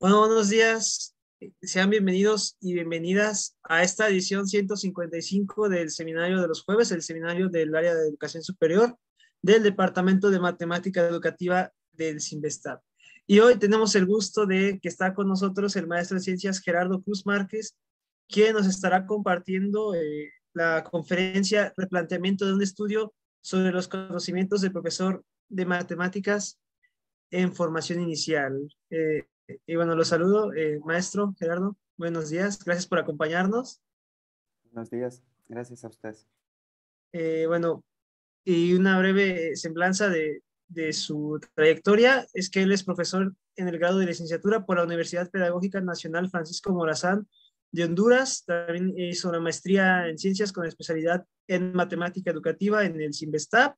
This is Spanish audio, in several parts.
Bueno, buenos días. Sean bienvenidos y bienvenidas a esta edición 155 del Seminario de los Jueves, el Seminario del Área de Educación Superior del Departamento de Matemática Educativa del CIMBESTAB. Y hoy tenemos el gusto de que está con nosotros el maestro de ciencias Gerardo Cruz Márquez, quien nos estará compartiendo eh, la conferencia Replanteamiento de un estudio sobre los conocimientos del profesor de matemáticas en formación inicial. Eh, y bueno, los saludo, eh, maestro Gerardo. Buenos días, gracias por acompañarnos. Buenos días, gracias a ustedes. Eh, bueno, y una breve semblanza de, de, su trayectoria es que él es profesor en el grado de licenciatura por la Universidad Pedagógica Nacional Francisco Morazán de Honduras. También hizo una maestría en ciencias con especialidad en matemática educativa en el CIMBESTAP.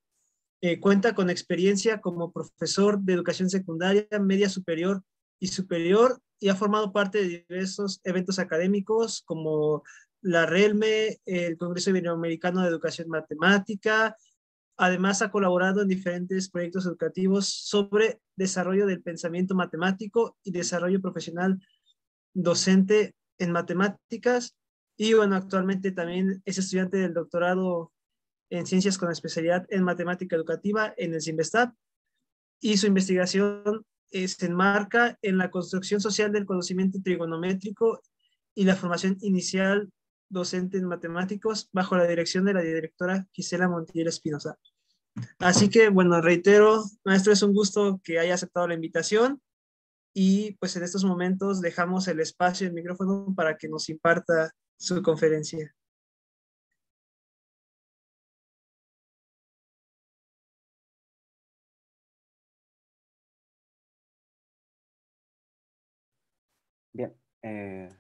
Eh, cuenta con experiencia como profesor de educación secundaria, media superior y superior y ha formado parte de diversos eventos académicos como la RELME, el Congreso Iberoamericano de Educación Matemática. Además, ha colaborado en diferentes proyectos educativos sobre desarrollo del pensamiento matemático y desarrollo profesional docente en matemáticas. Y bueno, actualmente también es estudiante del doctorado en ciencias con especialidad en matemática educativa en el CIMBESTAP. Y su investigación eh, se enmarca en la construcción social del conocimiento trigonométrico y la formación inicial docente en matemáticos bajo la dirección de la directora Gisela Montiel Espinosa. Así que, bueno, reitero, maestro, es un gusto que haya aceptado la invitación y pues en estos momentos dejamos el espacio, el micrófono para que nos imparta su conferencia. Bien, eh,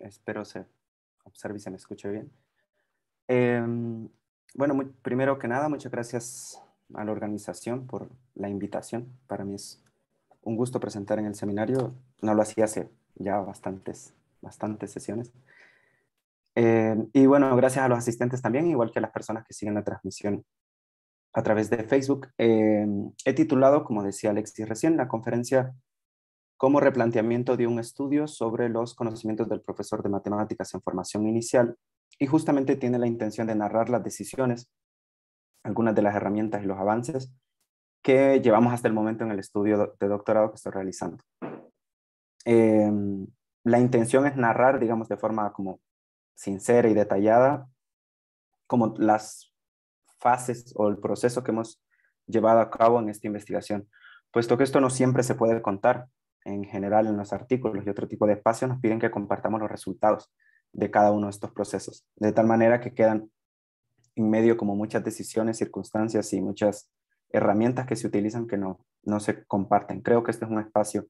espero se observe y se me escuche bien. Em, bueno, primero que nada, muchas gracias a la organización por la invitación. Para mí es un gusto presentar en el seminario. No lo hacía hace ya bastantes, bastantes sesiones. Em, y bueno, gracias a los asistentes también, igual que a las personas que siguen la transmisión a través de Facebook. Em, he titulado, como decía Alexis recién, la conferencia como replanteamiento de un estudio sobre los conocimientos del profesor de matemáticas en formación inicial y justamente tiene la intención de narrar las decisiones, algunas de las herramientas y los avances que llevamos hasta el momento en el estudio de doctorado que estoy realizando. Em, la intención es narrar, digamos, de forma como sincera y detallada, como las fases o el proceso que hemos llevado a cabo en esta investigación, puesto que esto no siempre se puede contar en general en los artículos y otro tipo de espacios nos piden que compartamos los resultados de cada uno de estos procesos, de tal manera que quedan en medio como muchas decisiones, circunstancias y muchas herramientas que se utilizan que no, no se comparten. Creo que este es un espacio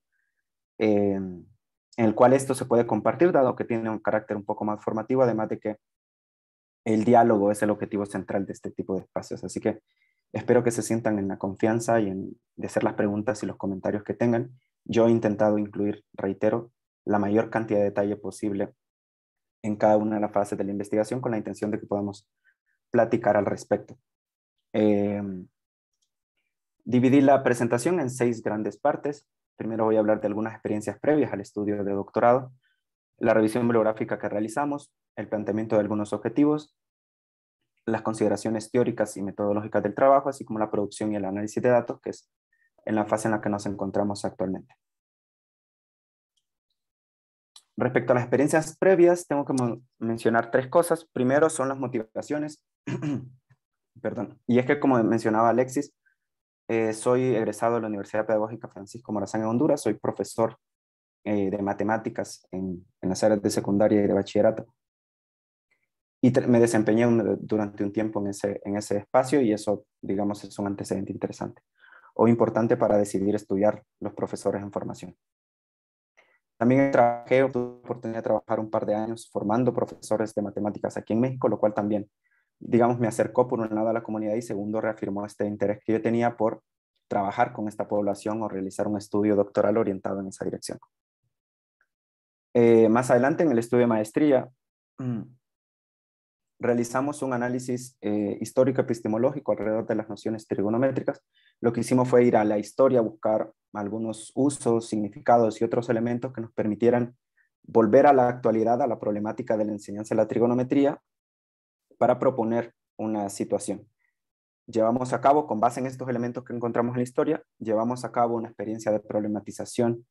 eh, en el cual esto se puede compartir, dado que tiene un carácter un poco más formativo, además de que el diálogo es el objetivo central de este tipo de espacios. Así que espero que se sientan en la confianza y en de hacer las preguntas y los comentarios que tengan yo he intentado incluir, reitero, la mayor cantidad de detalle posible en cada una de las fases de la investigación con la intención de que podamos platicar al respecto. Eh, dividí la presentación en seis grandes partes. Primero voy a hablar de algunas experiencias previas al estudio de doctorado, la revisión bibliográfica que realizamos, el planteamiento de algunos objetivos, las consideraciones teóricas y metodológicas del trabajo, así como la producción y el análisis de datos, que es en la fase en la que nos encontramos actualmente. Respecto a las experiencias previas, tengo que mencionar tres cosas. Primero son las motivaciones. Perdón. Y es que, como mencionaba Alexis, eh, soy egresado de la Universidad Pedagógica Francisco Morazán en Honduras. Soy profesor eh, de matemáticas en, las áreas de secundaria y de bachillerato. Y me desempeñé durante un tiempo en ese, en ese espacio y eso, digamos, es un antecedente interesante o importante para decidir estudiar los profesores en formación. También trabajé, tuve la oportunidad de trabajar un par de años formando profesores de matemáticas aquí en México, lo cual también, digamos, me acercó por un lado a la comunidad y segundo reafirmó este interés que yo tenía por trabajar con esta población o realizar un estudio doctoral orientado en esa dirección. Eh, más adelante en el estudio de maestría, realizamos un análisis eh, histórico-epistemológico alrededor de las nociones trigonométricas. Lo que hicimos fue ir a la historia, buscar algunos usos, significados y otros elementos que nos permitieran volver a la actualidad, a la problemática de la enseñanza de la trigonometría, para proponer una situación. Llevamos a cabo, con base en estos elementos que encontramos en la historia, llevamos a cabo una experiencia de problematización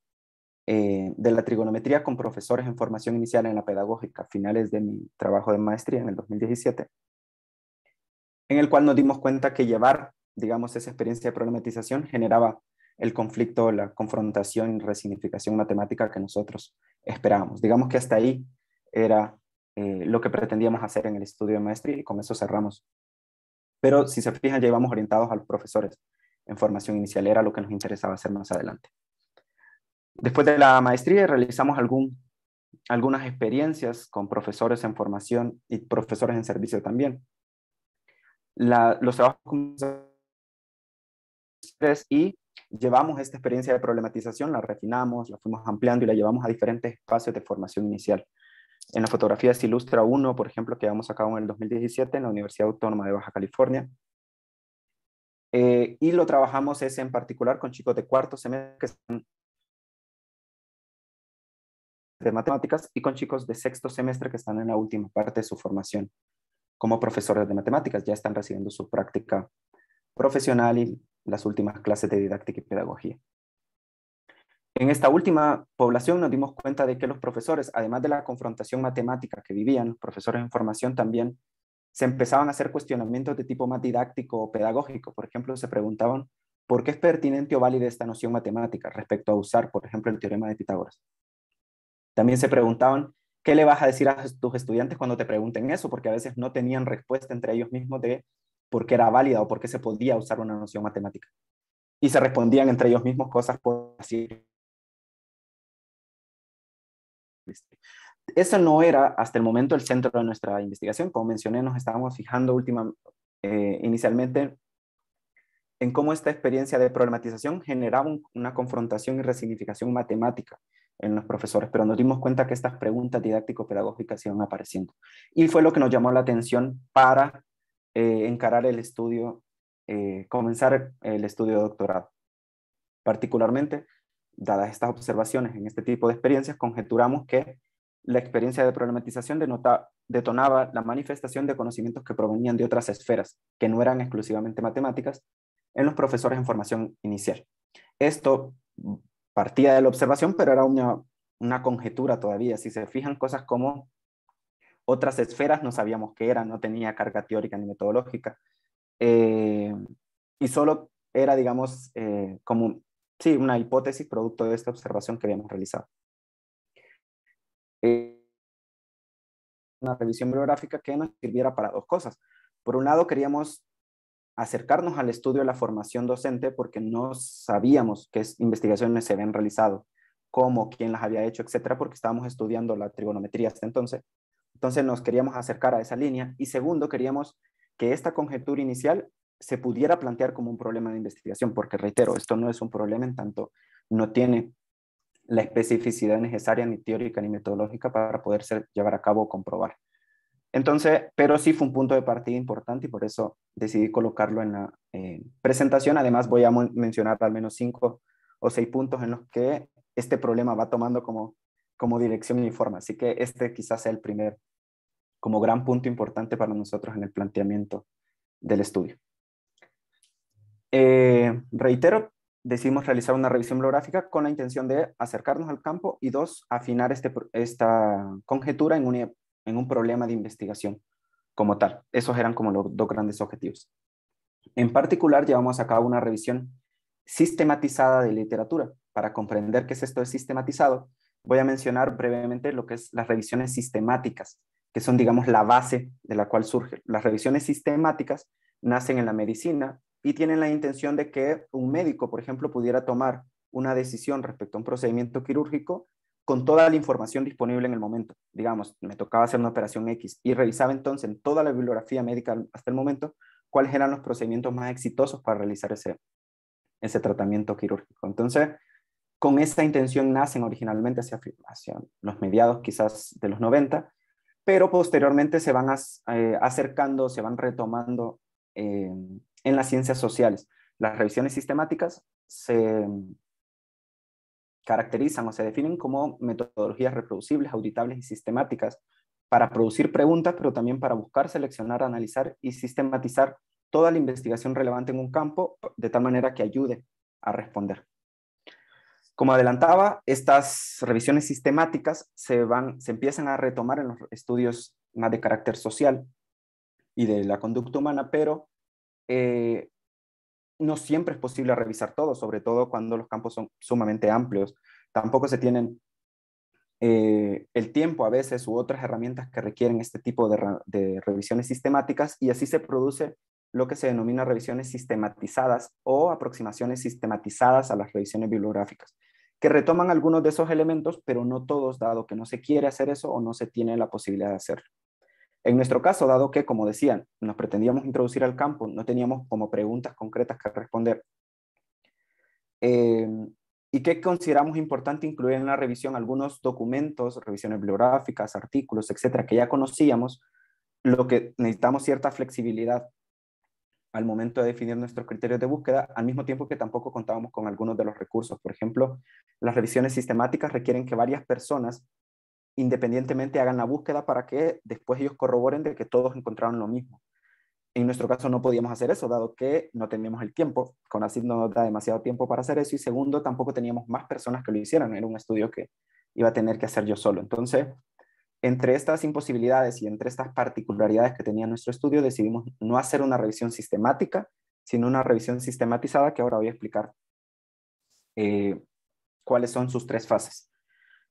eh, de la trigonometría con profesores en formación inicial en la pedagógica, finales de mi trabajo de maestría en el 2017, en el cual nos dimos cuenta que llevar, digamos, esa experiencia de problematización generaba el conflicto, la confrontación y resignificación matemática que nosotros esperábamos. Digamos que hasta ahí era eh, lo que pretendíamos hacer en el estudio de maestría y con eso cerramos. Pero si se fijan, ya íbamos orientados a los profesores en formación inicial, era lo que nos interesaba hacer más adelante. Después de la maestría realizamos algunas experiencias con profesores en formación y profesores en servicio también. los trabajos con y llevamos esta experiencia de problematización, la refinamos, la fuimos ampliando y la llevamos a diferentes espacios de formación inicial. En la fotografía se ilustra uno, por ejemplo, que vamos a cabo en el 2017 en la Universidad Autónoma de Baja California. Eh, y lo trabajamos ese en particular con chicos de cuarto semestre que están de matemáticas y con chicos de sexto semestre que están en la última parte de su formación como profesores de matemáticas, ya están recibiendo su práctica profesional y las últimas clases de didáctica y pedagogía. En esta última población nos dimos cuenta de que los profesores, además de la confrontación matemática que vivían, los profesores en formación también, se empezaban a hacer cuestionamientos de tipo más didáctico o pedagógico. Por ejemplo, se preguntaban, ¿por qué es pertinente o válida esta noción matemática respecto a usar, por ejemplo, el teorema de Pitágoras? También se preguntaban, ¿qué le vas a decir a tus estudiantes cuando te pregunten eso? Porque a veces no tenían respuesta entre ellos mismos de por qué era válida o por qué se podía usar una noción matemática. Y se respondían entre ellos mismos cosas por así. Eso no era hasta el momento el centro de nuestra investigación. Como mencioné, nos estábamos fijando última, eh, inicialmente en cómo esta experiencia de problematización generaba una confrontación y resignificación matemática en los profesores, pero nos dimos cuenta que estas preguntas didáctico-pedagógicas iban apareciendo. Y fue lo que nos llamó la atención para eh, encarar el estudio, eh, comenzar el estudio de doctorado. Particularmente, dadas estas observaciones en este tipo de experiencias, conjeturamos que la experiencia de problematización detonaba la manifestación de conocimientos que provenían de otras esferas, que no eran exclusivamente matemáticas, en los profesores en formación inicial. Esto partía de la observación, pero era una, una conjetura todavía. Si se fijan, cosas como otras esferas no sabíamos qué eran, no tenía carga teórica ni metodológica. Eh, y solo era, digamos, eh, como, sí, una hipótesis producto de esta observación que habíamos realizado. Eh, una revisión bibliográfica que nos sirviera para dos cosas. Por un lado, queríamos acercarnos al estudio de la formación docente porque no sabíamos qué investigaciones se habían realizado, cómo, quién las había hecho, etcétera, porque estábamos estudiando la trigonometría hasta entonces. Entonces nos queríamos acercar a esa línea. Y segundo, queríamos que esta conjetura inicial se pudiera plantear como un problema de investigación, porque reitero, esto no es un problema en tanto no tiene la especificidad necesaria ni teórica ni metodológica para poder ser, llevar a cabo o comprobar. Entonces, pero sí fue un punto de partida importante y por eso decidí colocarlo en la eh, presentación. Además, voy a mencionar al menos cinco o seis puntos en los que este problema va tomando como, como dirección y forma. Así que este quizás sea el primer, como gran punto importante para nosotros en el planteamiento del estudio. Eh, reitero, decidimos realizar una revisión bibliográfica con la intención de acercarnos al campo y dos, afinar este, esta conjetura en una en un problema de investigación como tal. Esos eran como los dos grandes objetivos. En particular, llevamos a cabo una revisión sistematizada de literatura. Para comprender qué es esto de sistematizado, voy a mencionar brevemente lo que es las revisiones sistemáticas, que son, digamos, la base de la cual surge. Las revisiones sistemáticas nacen en la medicina y tienen la intención de que un médico, por ejemplo, pudiera tomar una decisión respecto a un procedimiento quirúrgico con toda la información disponible en el momento. Digamos, me tocaba hacer una operación X y revisaba entonces en toda la bibliografía médica hasta el momento cuáles eran los procedimientos más exitosos para realizar ese, ese tratamiento quirúrgico. Entonces, con esa intención nacen originalmente hacia, hacia los mediados quizás de los 90, pero posteriormente se van eh, acercando, se van retomando eh, en las ciencias sociales. Las revisiones sistemáticas se caracterizan o se definen como metodologías reproducibles, auditables y sistemáticas para producir preguntas, pero también para buscar, seleccionar, analizar y sistematizar toda la investigación relevante en un campo de tal manera que ayude a responder. Como adelantaba, estas revisiones sistemáticas se, van, se empiezan a retomar en los estudios más de carácter social y de la conducta humana, pero eh, no siempre es posible revisar todo, sobre todo cuando los campos son sumamente amplios. Tampoco se tienen eh, el tiempo a veces u otras herramientas que requieren este tipo de, de, revisiones sistemáticas y así se produce lo que se denomina revisiones sistematizadas o aproximaciones sistematizadas a las revisiones bibliográficas, que retoman algunos de esos elementos, pero no todos, dado que no se quiere hacer eso o no se tiene la posibilidad de hacerlo. En nuestro caso, dado que, como decían, nos pretendíamos introducir al campo, no teníamos como preguntas concretas que responder, eh, ¿Y qué consideramos importante incluir en la revisión? Algunos documentos, revisiones bibliográficas, artículos, etcétera, que ya conocíamos, lo que necesitamos cierta flexibilidad al momento de definir nuestros criterios de búsqueda, al mismo tiempo que tampoco contábamos con algunos de los recursos. Por ejemplo, las revisiones sistemáticas requieren que varias personas independientemente hagan la búsqueda para que después ellos corroboren de que todos encontraron lo mismo. En nuestro caso no podíamos hacer eso, dado que no teníamos el tiempo. Con así no nos da demasiado tiempo para hacer eso. Y segundo, tampoco teníamos más personas que lo hicieran. Era un estudio que iba a tener que hacer yo solo. Entonces, entre estas imposibilidades y entre estas particularidades que tenía nuestro estudio, decidimos no hacer una revisión sistemática, sino una revisión sistematizada que ahora voy a explicar eh, cuáles son sus tres fases.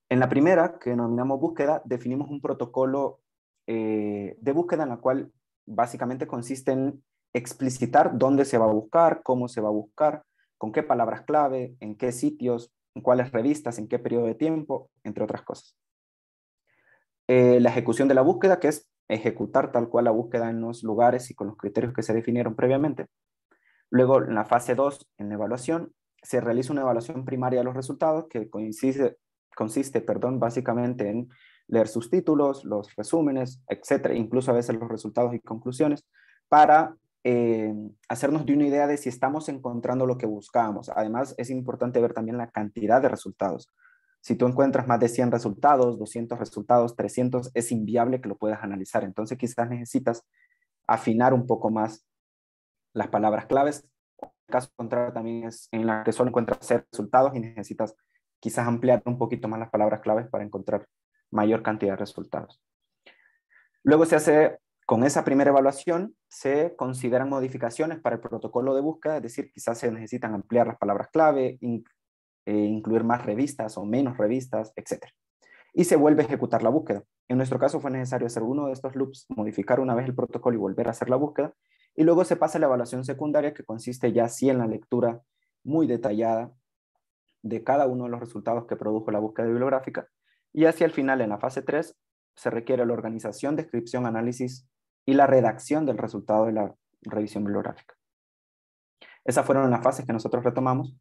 En la primera, que denominamos búsqueda, definimos un protocolo eh, de búsqueda en la cual básicamente consiste en explicitar dónde se va a buscar, cómo se va a buscar, con qué palabras clave, en qué sitios, en cuáles revistas, en qué periodo de tiempo, entre otras cosas. Eh, la ejecución de la búsqueda, que es ejecutar tal cual la búsqueda en los lugares y con los criterios que se definieron previamente. Luego, en la fase 2, en la evaluación, se realiza una evaluación primaria de los resultados que consiste, consiste perdón, básicamente en leer sus títulos, los resúmenes, etcétera, incluso a veces los resultados y conclusiones, para eh, hacernos de una idea de si estamos encontrando lo que buscamos. Además, es importante ver también la cantidad de resultados. Si tú encuentras más de 100 resultados, 200 resultados, 300, es inviable que lo puedas analizar. Entonces, quizás necesitas afinar un poco más las palabras claves. El caso contrario también es en la que solo encuentras resultados y necesitas quizás ampliar un poquito más las palabras claves para encontrar mayor cantidad de resultados. Luego se hace, con esa primera evaluación, se consideran modificaciones para el protocolo de búsqueda, es decir, quizás se necesitan ampliar las palabras clave, eh, incluir más revistas o menos revistas, etc. Y se vuelve a ejecutar la búsqueda. En nuestro caso fue necesario hacer uno de estos loops, modificar una vez el protocolo y volver a hacer la búsqueda. Y luego se pasa a la evaluación secundaria, que consiste ya sí en la lectura muy detallada de cada uno de los resultados que produjo la búsqueda bibliográfica y hacia el final, en la fase 3, se requiere la organización, descripción, análisis y la redacción del resultado de la revisión bibliográfica. Esas fueron las fases que nosotros retomamos.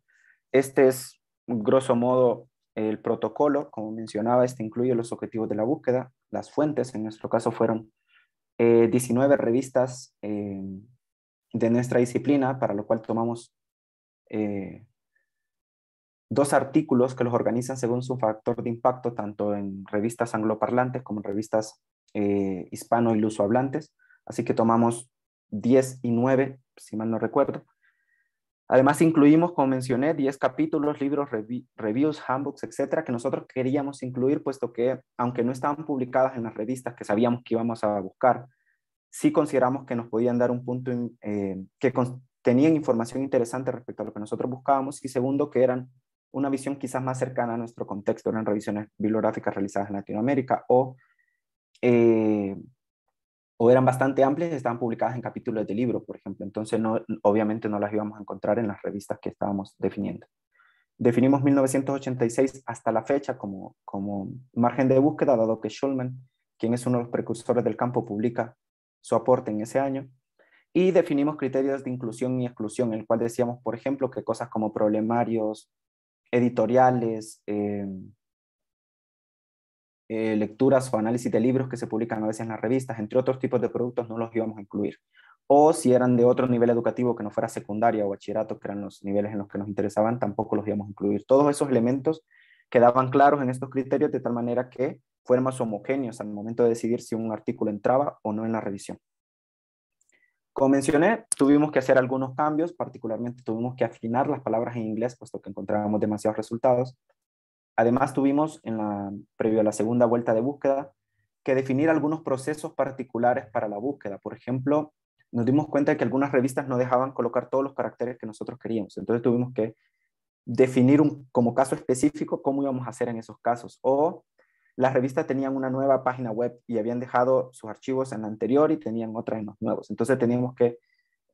Este es, grosso modo, el protocolo. Como mencionaba, este incluye los objetivos de la búsqueda. Las fuentes, en nuestro caso, fueron 19 eh, revistas eh, de nuestra disciplina, para lo cual tomamos eh, dos artículos que los organizan según su factor de impacto, tanto en revistas angloparlantes como en revistas eh, hispano y lusohablantes. Así que tomamos 10 y 9, si mal no recuerdo. Además, incluimos, como mencioné, 10 capítulos, libros, reviews, handbooks, etcétera, que nosotros queríamos incluir, puesto que, aunque no estaban publicadas en las revistas que sabíamos que íbamos a buscar, sí consideramos que nos podían dar un punto eh, que tenían información interesante respecto a lo que nosotros buscábamos, y segundo, que eran una visión quizás más cercana a nuestro contexto, eran revisiones bibliográficas realizadas en Latinoamérica o, eh, o eran bastante amplias estaban publicadas en capítulos de libro, por ejemplo. Entonces, no, obviamente no las íbamos a encontrar en las revistas que estábamos definiendo. Definimos 1986 hasta la fecha como, como margen de búsqueda, dado que Schulman, quien es uno de los precursores del campo, publica su aporte en ese año. Y definimos criterios de inclusión y exclusión, en el cual decíamos, por ejemplo, que cosas como problemarios, editoriales, eh, eh, lecturas o análisis de libros que se publican a veces en las revistas, entre otros tipos de productos, no los íbamos a incluir. O si eran de otro nivel educativo que no fuera secundaria o bachillerato, que eran los niveles en los que nos interesaban, tampoco los íbamos a incluir. Todos esos elementos quedaban claros en estos criterios de tal manera que fuéramos homogéneos al momento de decidir si un artículo entraba o no en la revisión. Como mencioné, tuvimos que hacer algunos cambios, particularmente tuvimos que afinar las palabras en inglés, puesto que encontrábamos demasiados resultados. Además, tuvimos, en la, previo a la segunda vuelta de búsqueda, que definir algunos procesos particulares para la búsqueda. Por ejemplo, nos dimos cuenta de que algunas revistas no dejaban colocar todos los caracteres que nosotros queríamos. Entonces tuvimos que definir un, como caso específico cómo íbamos a hacer en esos casos. O las revistas tenían una nueva página web y habían dejado sus archivos en la anterior y tenían otras en los nuevos. Entonces teníamos que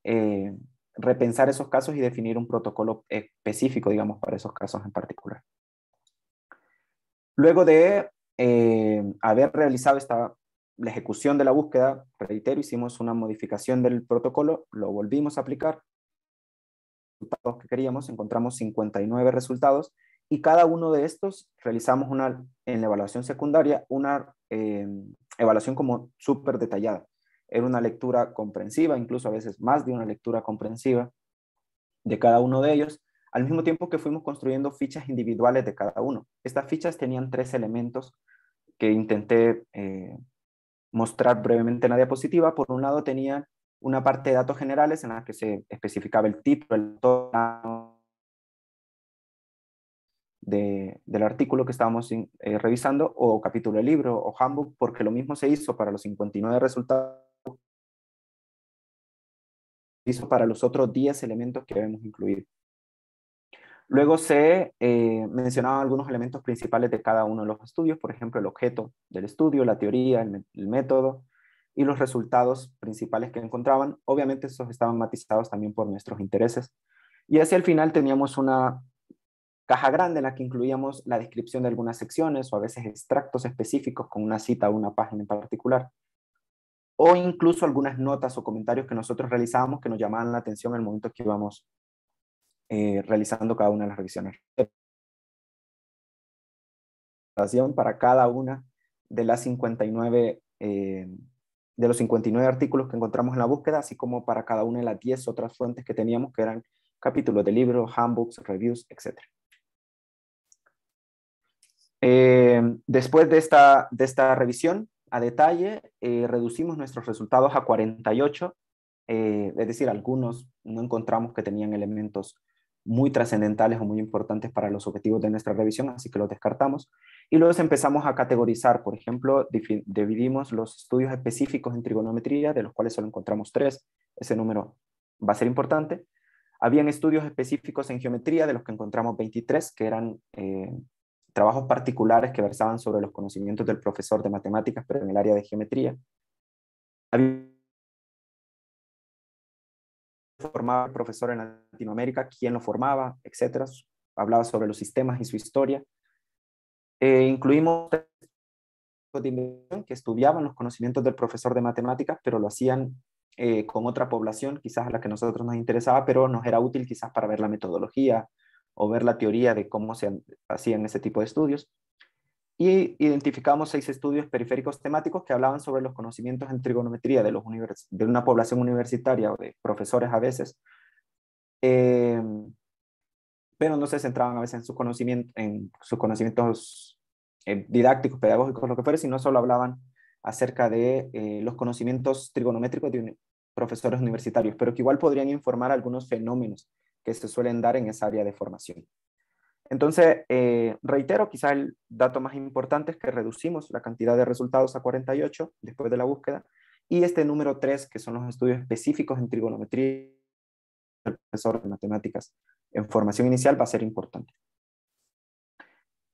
eh, repensar esos casos y definir un protocolo específico, digamos, para esos casos en particular. Luego de eh, haber realizado esta, la ejecución de la búsqueda, reitero, hicimos una modificación del protocolo, lo volvimos a aplicar, resultados que queríamos, encontramos 59 resultados y cada uno de estos realizamos una, en la evaluación secundaria una eh, evaluación como súper detallada. Era una lectura comprensiva, incluso a veces más de una lectura comprensiva de cada uno de ellos, al mismo tiempo que fuimos construyendo fichas individuales de cada uno. Estas fichas tenían tres elementos que intenté eh, mostrar brevemente en la diapositiva. Por un lado, tenían una parte de datos generales en la que se especificaba el tipo, el tono, del artículo que estábamos eh, revisando, o capítulo de libro, o handbook, porque lo mismo se hizo para los 59 resultados, hizo para los otros 10 elementos que debemos incluir. Luego se eh, mencionaban algunos elementos principales de cada uno de los estudios, por ejemplo, el objeto del estudio, la teoría, el, el método y los resultados principales que encontraban. Obviamente, esos estaban matizados también por nuestros intereses. Y hacia el final teníamos una caja grande en la que incluíamos la descripción de algunas secciones o a veces extractos específicos con una cita o una página en particular. O incluso algunas notas o comentarios que nosotros realizábamos que nos llamaban la atención en el momento que íbamos eh, realizando cada una de las revisiones. Para cada una de las 59 eh, de los 59 artículos que encontramos en la búsqueda, así como para cada una de las 10 otras fuentes que teníamos, que eran capítulos de libros, handbooks, reviews, etc. Eh, después de esta, de esta revisión a detalle, eh, reducimos nuestros resultados a 48, eh, es decir, algunos no encontramos que tenían elementos muy trascendentales o muy importantes para los objetivos de nuestra revisión, así que los descartamos. Y luego empezamos a categorizar, por ejemplo, dividimos los estudios específicos en trigonometría, de los cuales solo encontramos tres, ese número va a ser importante. Habían estudios específicos en geometría, de los que encontramos 23, que eran trabajos particulares que versaban sobre los conocimientos del profesor de matemáticas, pero en el área de geometría. Había formaba el profesor en Latinoamérica, quién lo formaba, etcétera. Hablaba sobre los sistemas y su historia. Eh, incluimos que estudiaban los conocimientos del profesor de matemáticas, pero lo hacían eh, con otra población, quizás a la que nosotros nos interesaba, pero nos era útil quizás para ver la metodología, o ver la teoría de cómo se hacían ese tipo de estudios. Y identificamos seis estudios periféricos temáticos que hablaban sobre los conocimientos en trigonometría de, los de una población universitaria o de profesores a veces, em, pero no se centraban a veces en, su conocimiento, en sus conocimientos eh, didácticos, pedagógicos, lo que fuera, sino solo hablaban acerca de eh, los conocimientos trigonométricos de profesores universitarios, pero que igual podrían informar algunos fenómenos que se suelen dar en esa área de formación. Entonces, eh, reitero, quizá el dato más importante es que reducimos la cantidad de resultados a 48 después de la búsqueda, y este número 3, que son los estudios específicos en trigonometría del profesor de matemáticas en formación inicial, va a ser importante.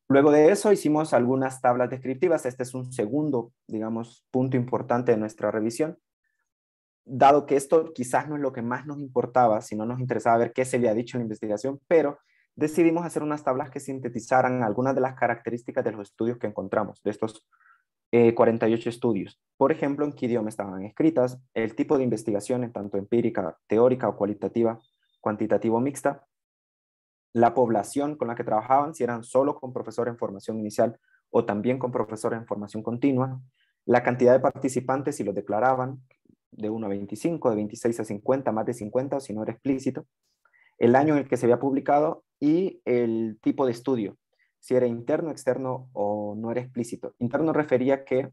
Luego de eso hicimos algunas tablas descriptivas. Este es un segundo, digamos, punto importante de nuestra revisión dado que esto quizás no es lo que más nos importaba, si no nos interesaba ver qué se había dicho en la investigación, pero decidimos hacer unas tablas que sintetizaran algunas de las características de los estudios que encontramos, de estos 48 eh, estudios. Por ejemplo, en qué idioma estaban escritas, el tipo de investigación, tanto empírica, teórica o cualitativa, cuantitativa o mixta, la población con la que trabajaban, si eran solo con profesor en formación inicial o también con profesores en formación continua, la cantidad de participantes si los declaraban de 1 a 25, de 26 a 50, más de 50 o si no era explícito, el año en el que se había publicado y el tipo de estudio, si era interno, externo o no era explícito. Interno refería que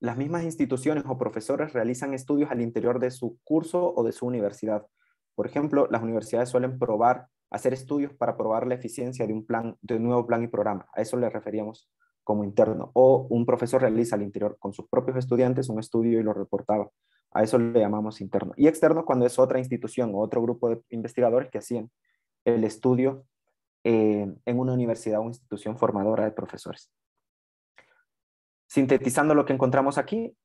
las mismas instituciones o profesores realizan estudios al interior de su curso o de su universidad. Por ejemplo, las universidades suelen probar, hacer estudios para probar la eficiencia de un plan, de un nuevo plan y programa. A eso le referíamos como interno. O un profesor realiza al interior con sus propios estudiantes un estudio y lo reportaba. A eso le llamamos interno. Y externo cuando es otra institución o otro grupo de investigadores que hacían el estudio eh, en una universidad o institución formadora de profesores. Sintetizando lo que encontramos aquí,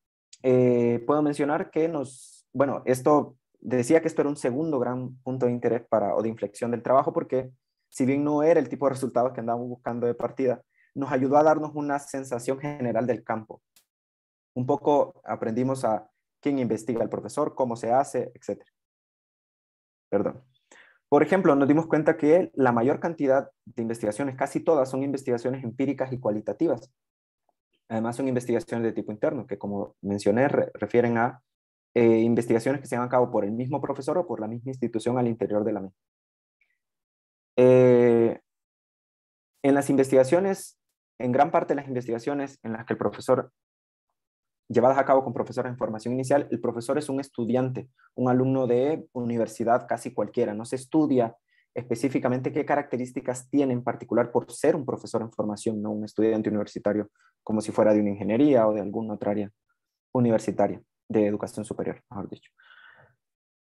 eh, puedo mencionar que nos, bueno, esto decía que esto era un segundo gran punto de interés para, o de inflexión del trabajo, porque si bien no era el tipo de resultados que andábamos buscando de partida, nos ayudó a darnos una sensación general del campo. Un poco aprendimos a quién investiga el profesor, cómo se hace, etc. Perdón. Por ejemplo, nos dimos cuenta que la mayor cantidad de investigaciones, casi todas, son investigaciones empíricas y cualitativas. Además, son investigaciones de tipo interno, que como mencioné, refieren a eh, investigaciones que se llevan a cabo por el mismo profesor o por la misma institución al interior de la misma. Eh, en las investigaciones, en gran parte de las investigaciones en las que el profesor llevadas a cabo con profesores en formación inicial, el profesor es un estudiante, un alumno de universidad casi cualquiera. No se estudia específicamente qué características tiene en particular por ser un profesor en formación, no un estudiante universitario, como si fuera de una ingeniería o de alguna otra área universitaria de educación superior, mejor dicho.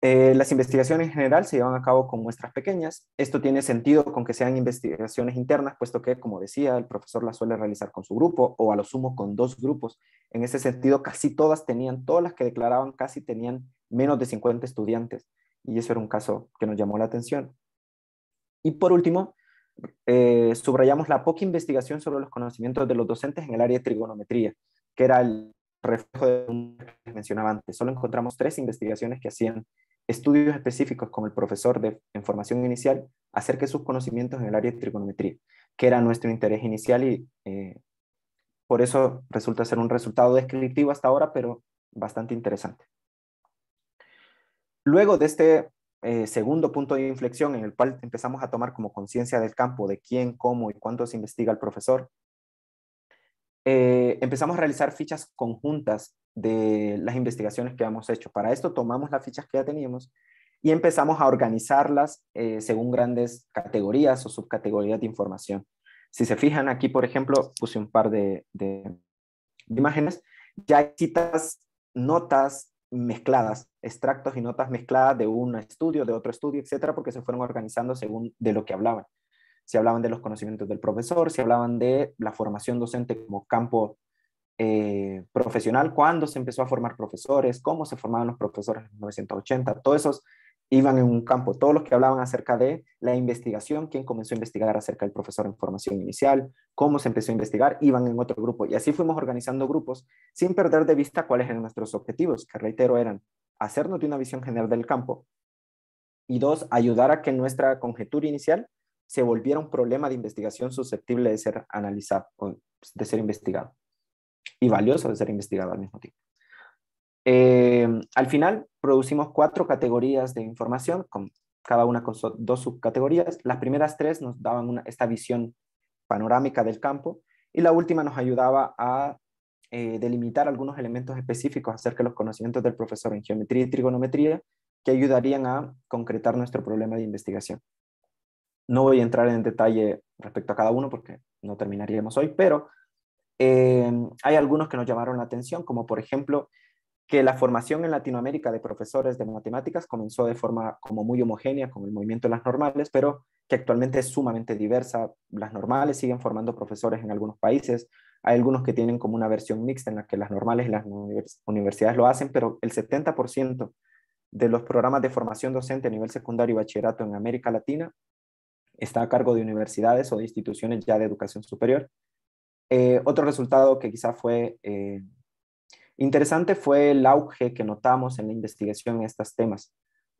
Eh, las investigaciones en general se llevan a cabo con muestras pequeñas. Esto tiene sentido con que sean investigaciones internas, puesto que, como decía, el profesor las suele realizar con su grupo o a lo sumo con dos grupos. En ese sentido, casi todas tenían, todas las que declaraban casi tenían menos de 50 estudiantes. Y eso era un caso que nos llamó la atención. Y por último, eh, subrayamos la poca investigación sobre los conocimientos de los docentes en el área de trigonometría, que era el reflejo de un que mencionaba antes. Solo encontramos tres investigaciones que hacían estudios específicos con el profesor de, en formación inicial acerca de sus conocimientos en el área de trigonometría, que era nuestro interés inicial y eh, por eso resulta ser un resultado descriptivo hasta ahora, pero bastante interesante. Luego de este eh, segundo punto de inflexión en el cual empezamos a tomar como conciencia del campo de quién, cómo y cuánto se investiga el profesor, eh, empezamos a realizar fichas conjuntas de las investigaciones que hemos hecho. Para esto tomamos las fichas que ya teníamos y empezamos a organizarlas eh, según grandes categorías o subcategorías de información. Si se fijan aquí, por ejemplo, puse un par de, de imágenes, ya hay citas, notas mezcladas, extractos y notas mezcladas de un estudio, de otro estudio, etcétera, porque se fueron organizando según de lo que hablaban. Si hablaban de los conocimientos del profesor, si hablaban de la formación docente como campo eh, profesional, cuándo se empezó a formar profesores, cómo se formaban los profesores en 1980, todos esos iban en un campo, todos los que hablaban acerca de la investigación, quién comenzó a investigar acerca del profesor en formación inicial, cómo se empezó a investigar, iban en otro grupo. Y así fuimos organizando grupos sin perder de vista cuáles eran nuestros objetivos, que reitero eran hacernos de una visión general del campo y dos, ayudar a que nuestra conjetura inicial se volviera un problema de investigación susceptible de ser analizado o de ser investigado y valioso de ser investigado al mismo tiempo. Eh, al final, producimos cuatro categorías de información, con cada una con dos subcategorías. Las primeras tres nos daban una, esta visión panorámica del campo y la última nos ayudaba a eh, delimitar algunos elementos específicos acerca de los conocimientos del profesor en geometría y trigonometría que ayudarían a concretar nuestro problema de investigación. No voy a entrar en detalle respecto a cada uno porque no terminaríamos hoy, pero eh, hay algunos que nos llamaron la atención, como por ejemplo que la formación en Latinoamérica de profesores de matemáticas comenzó de forma como muy homogénea con el movimiento de las normales, pero que actualmente es sumamente diversa. Las normales siguen formando profesores en algunos países. Hay algunos que tienen como una versión mixta en la que las normales y las universidades lo hacen, pero el 70% de los programas de formación docente a nivel secundario y bachillerato en América Latina está a cargo de universidades o de instituciones ya de educación superior. Eh, otro resultado que quizá fue eh, interesante fue el auge que notamos en la investigación en estos temas.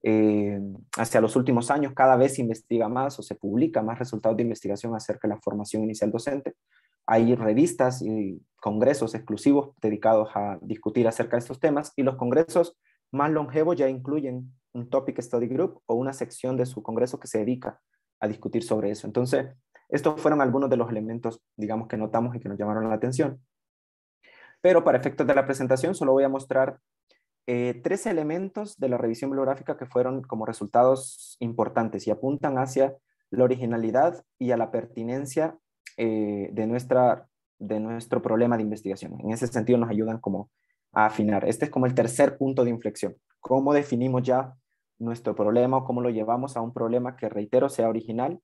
Eh, hacia los últimos años cada vez se investiga más o se publica más resultados de investigación acerca de la formación inicial docente, Hay revistas y congresos exclusivos dedicados a discutir acerca de estos temas y los congresos más longevos ya incluyen un Topic Study Group o una sección de su congreso que se dedica a discutir sobre eso. Entonces, estos fueron algunos de los elementos, digamos, que notamos y que nos llamaron la atención. Pero para efectos de la presentación solo voy a mostrar eh, tres elementos de la revisión bibliográfica que fueron como resultados importantes y apuntan hacia la originalidad y a la pertinencia eh, de, nuestra, de nuestro problema de investigación. En ese sentido nos ayudan como a afinar. Este es como el tercer punto de inflexión. ¿Cómo definimos ya nuestro problema o cómo lo llevamos a un problema que, reitero, sea original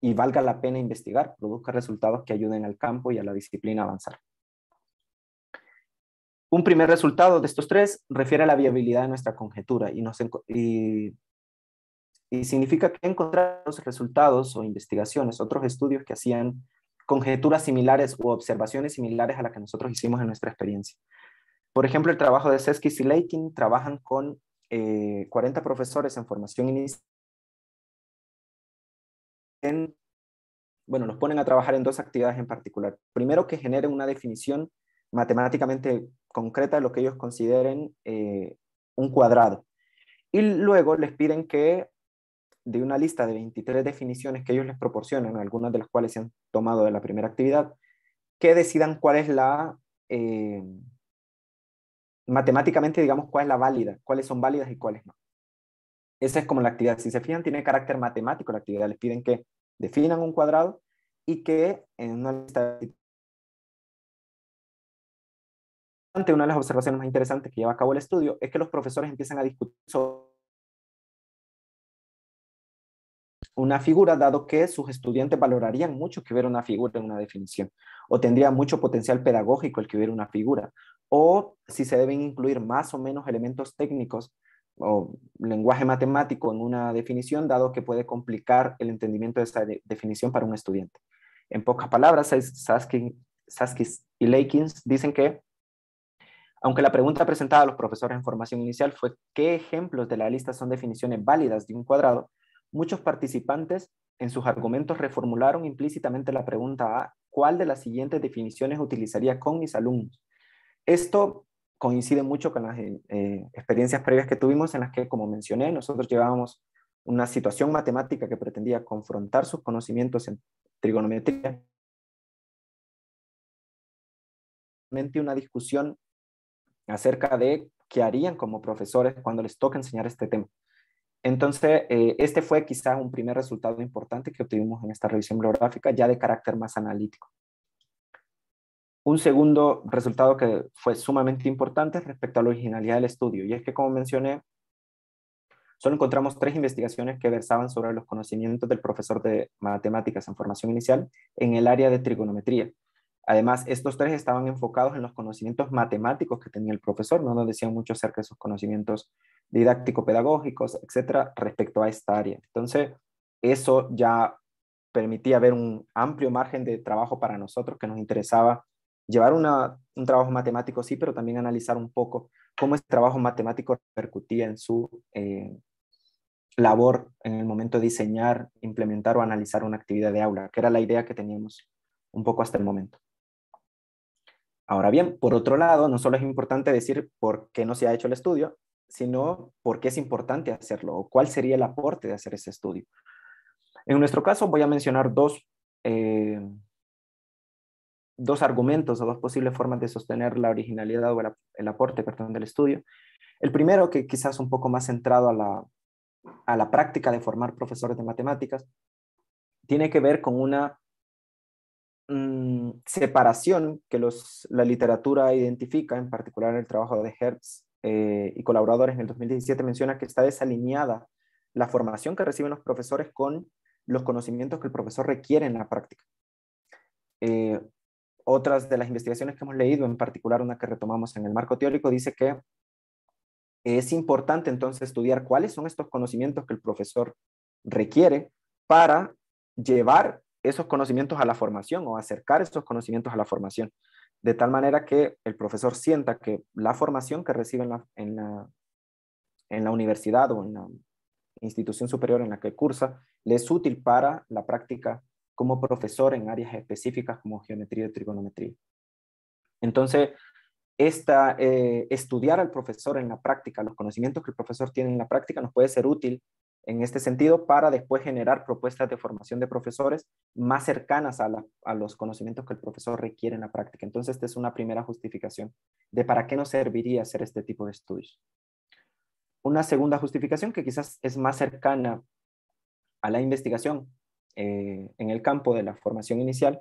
y valga la pena investigar, produzca resultados que ayuden al campo y a la disciplina a avanzar? Un primer resultado de estos tres refiere a la viabilidad de nuestra conjetura y, nos, y, significa que encontrar los resultados o investigaciones, otros estudios que hacían conjeturas similares u observaciones similares a las que nosotros hicimos en nuestra experiencia. Por ejemplo, el trabajo de Seskis y Leikin trabajan con 40 eh, profesores en formación inicial. bueno, nos ponen a trabajar en dos actividades en particular. Primero, que generen una definición matemáticamente concreta de lo que ellos consideren eh, un cuadrado. Y luego les piden que de una lista de 23 definiciones que ellos les proporcionan, algunas de las cuales se han tomado de la primera actividad, que decidan cuál es la, eh, matemáticamente, digamos, cuál es la válida, cuáles son válidas y cuáles no. Esa es como la actividad. Si se fijan, tiene carácter matemático la actividad. Les piden que definan un cuadrado y que en una lista una de las observaciones más interesantes que lleva a cabo el estudio es que los profesores empiezan a discutir sobre una figura, dado que sus estudiantes valorarían mucho que hubiera una figura en una definición, o tendría mucho potencial pedagógico el que hubiera una figura, o si se deben incluir más o menos elementos técnicos o lenguaje matemático en una definición, dado que puede complicar el entendimiento de esa definición para un estudiante. En pocas palabras, Saskis y Lakins dicen que aunque la pregunta presentada a los profesores en formación inicial fue ¿qué ejemplos de la lista son definiciones válidas de un cuadrado? Muchos participantes en sus argumentos reformularon implícitamente la pregunta a ¿cuál de las siguientes definiciones utilizaría con mis alumnos? Esto coincide mucho con las eh, experiencias previas que tuvimos en las que, como mencioné, nosotros llevábamos una situación matemática que pretendía confrontar sus conocimientos en trigonometría, una discusión acerca de qué harían como profesores cuando les toca enseñar este tema. Entonces, eh, este fue quizá un primer resultado importante que obtuvimos en esta revisión bibliográfica, ya de carácter más analítico. Un segundo resultado que fue sumamente importante respecto a la originalidad del estudio, y es que, como mencioné, solo encontramos tres investigaciones que versaban sobre los conocimientos del profesor de matemáticas en formación inicial en el área de trigonometría. Además, estos tres estaban enfocados en los conocimientos matemáticos que tenía el profesor, no nos decían mucho acerca de sus conocimientos didáctico-pedagógicos, etcétera, respecto a esta área. Entonces, eso ya permitía ver un amplio margen de trabajo para nosotros que nos interesaba llevar un trabajo matemático, sí, pero también analizar un poco cómo ese trabajo matemático repercutía en su eh, labor en el momento de diseñar, implementar o analizar una actividad de aula, que era la idea que teníamos un poco hasta el momento. Ahora bien, por otro lado, no solo es importante decir por qué no se ha hecho el estudio, sino por qué es importante hacerlo o cuál sería el aporte de hacer ese estudio. En nuestro caso voy a mencionar dos, eh, dos argumentos o dos posibles formas de sostener la originalidad o el, aporte perdón, del estudio. El primero, que quizás un poco más centrado a la, a la práctica de formar profesores de matemáticas, tiene que ver con una Mm, separación que los, la literatura identifica, en particular el trabajo de Hertz eh, y colaboradores en el 2017, menciona que está desalineada la formación que reciben los profesores con los conocimientos que el profesor requiere en la práctica. Eh, otras de las investigaciones que hemos leído, en particular una que retomamos en el marco teórico, dice que es importante entonces estudiar cuáles son estos conocimientos que el profesor requiere para llevar esos conocimientos a la formación o acercar esos conocimientos a la formación, de tal manera que el profesor sienta que la formación que recibe en la, en la, universidad o en la institución superior en la que cursa le es útil para la práctica como profesor en áreas específicas como geometría y trigonometría. Entonces, esta, eh, estudiar al profesor en la práctica, los conocimientos que el profesor tiene en la práctica nos puede ser útil en este sentido para después generar propuestas de formación de profesores más cercanas a, a, los conocimientos que el profesor requiere en la práctica. Entonces, esta es una primera justificación de para qué nos serviría hacer este tipo de estudios. Una segunda justificación que quizás es más cercana a la investigación eh, en el campo de la formación inicial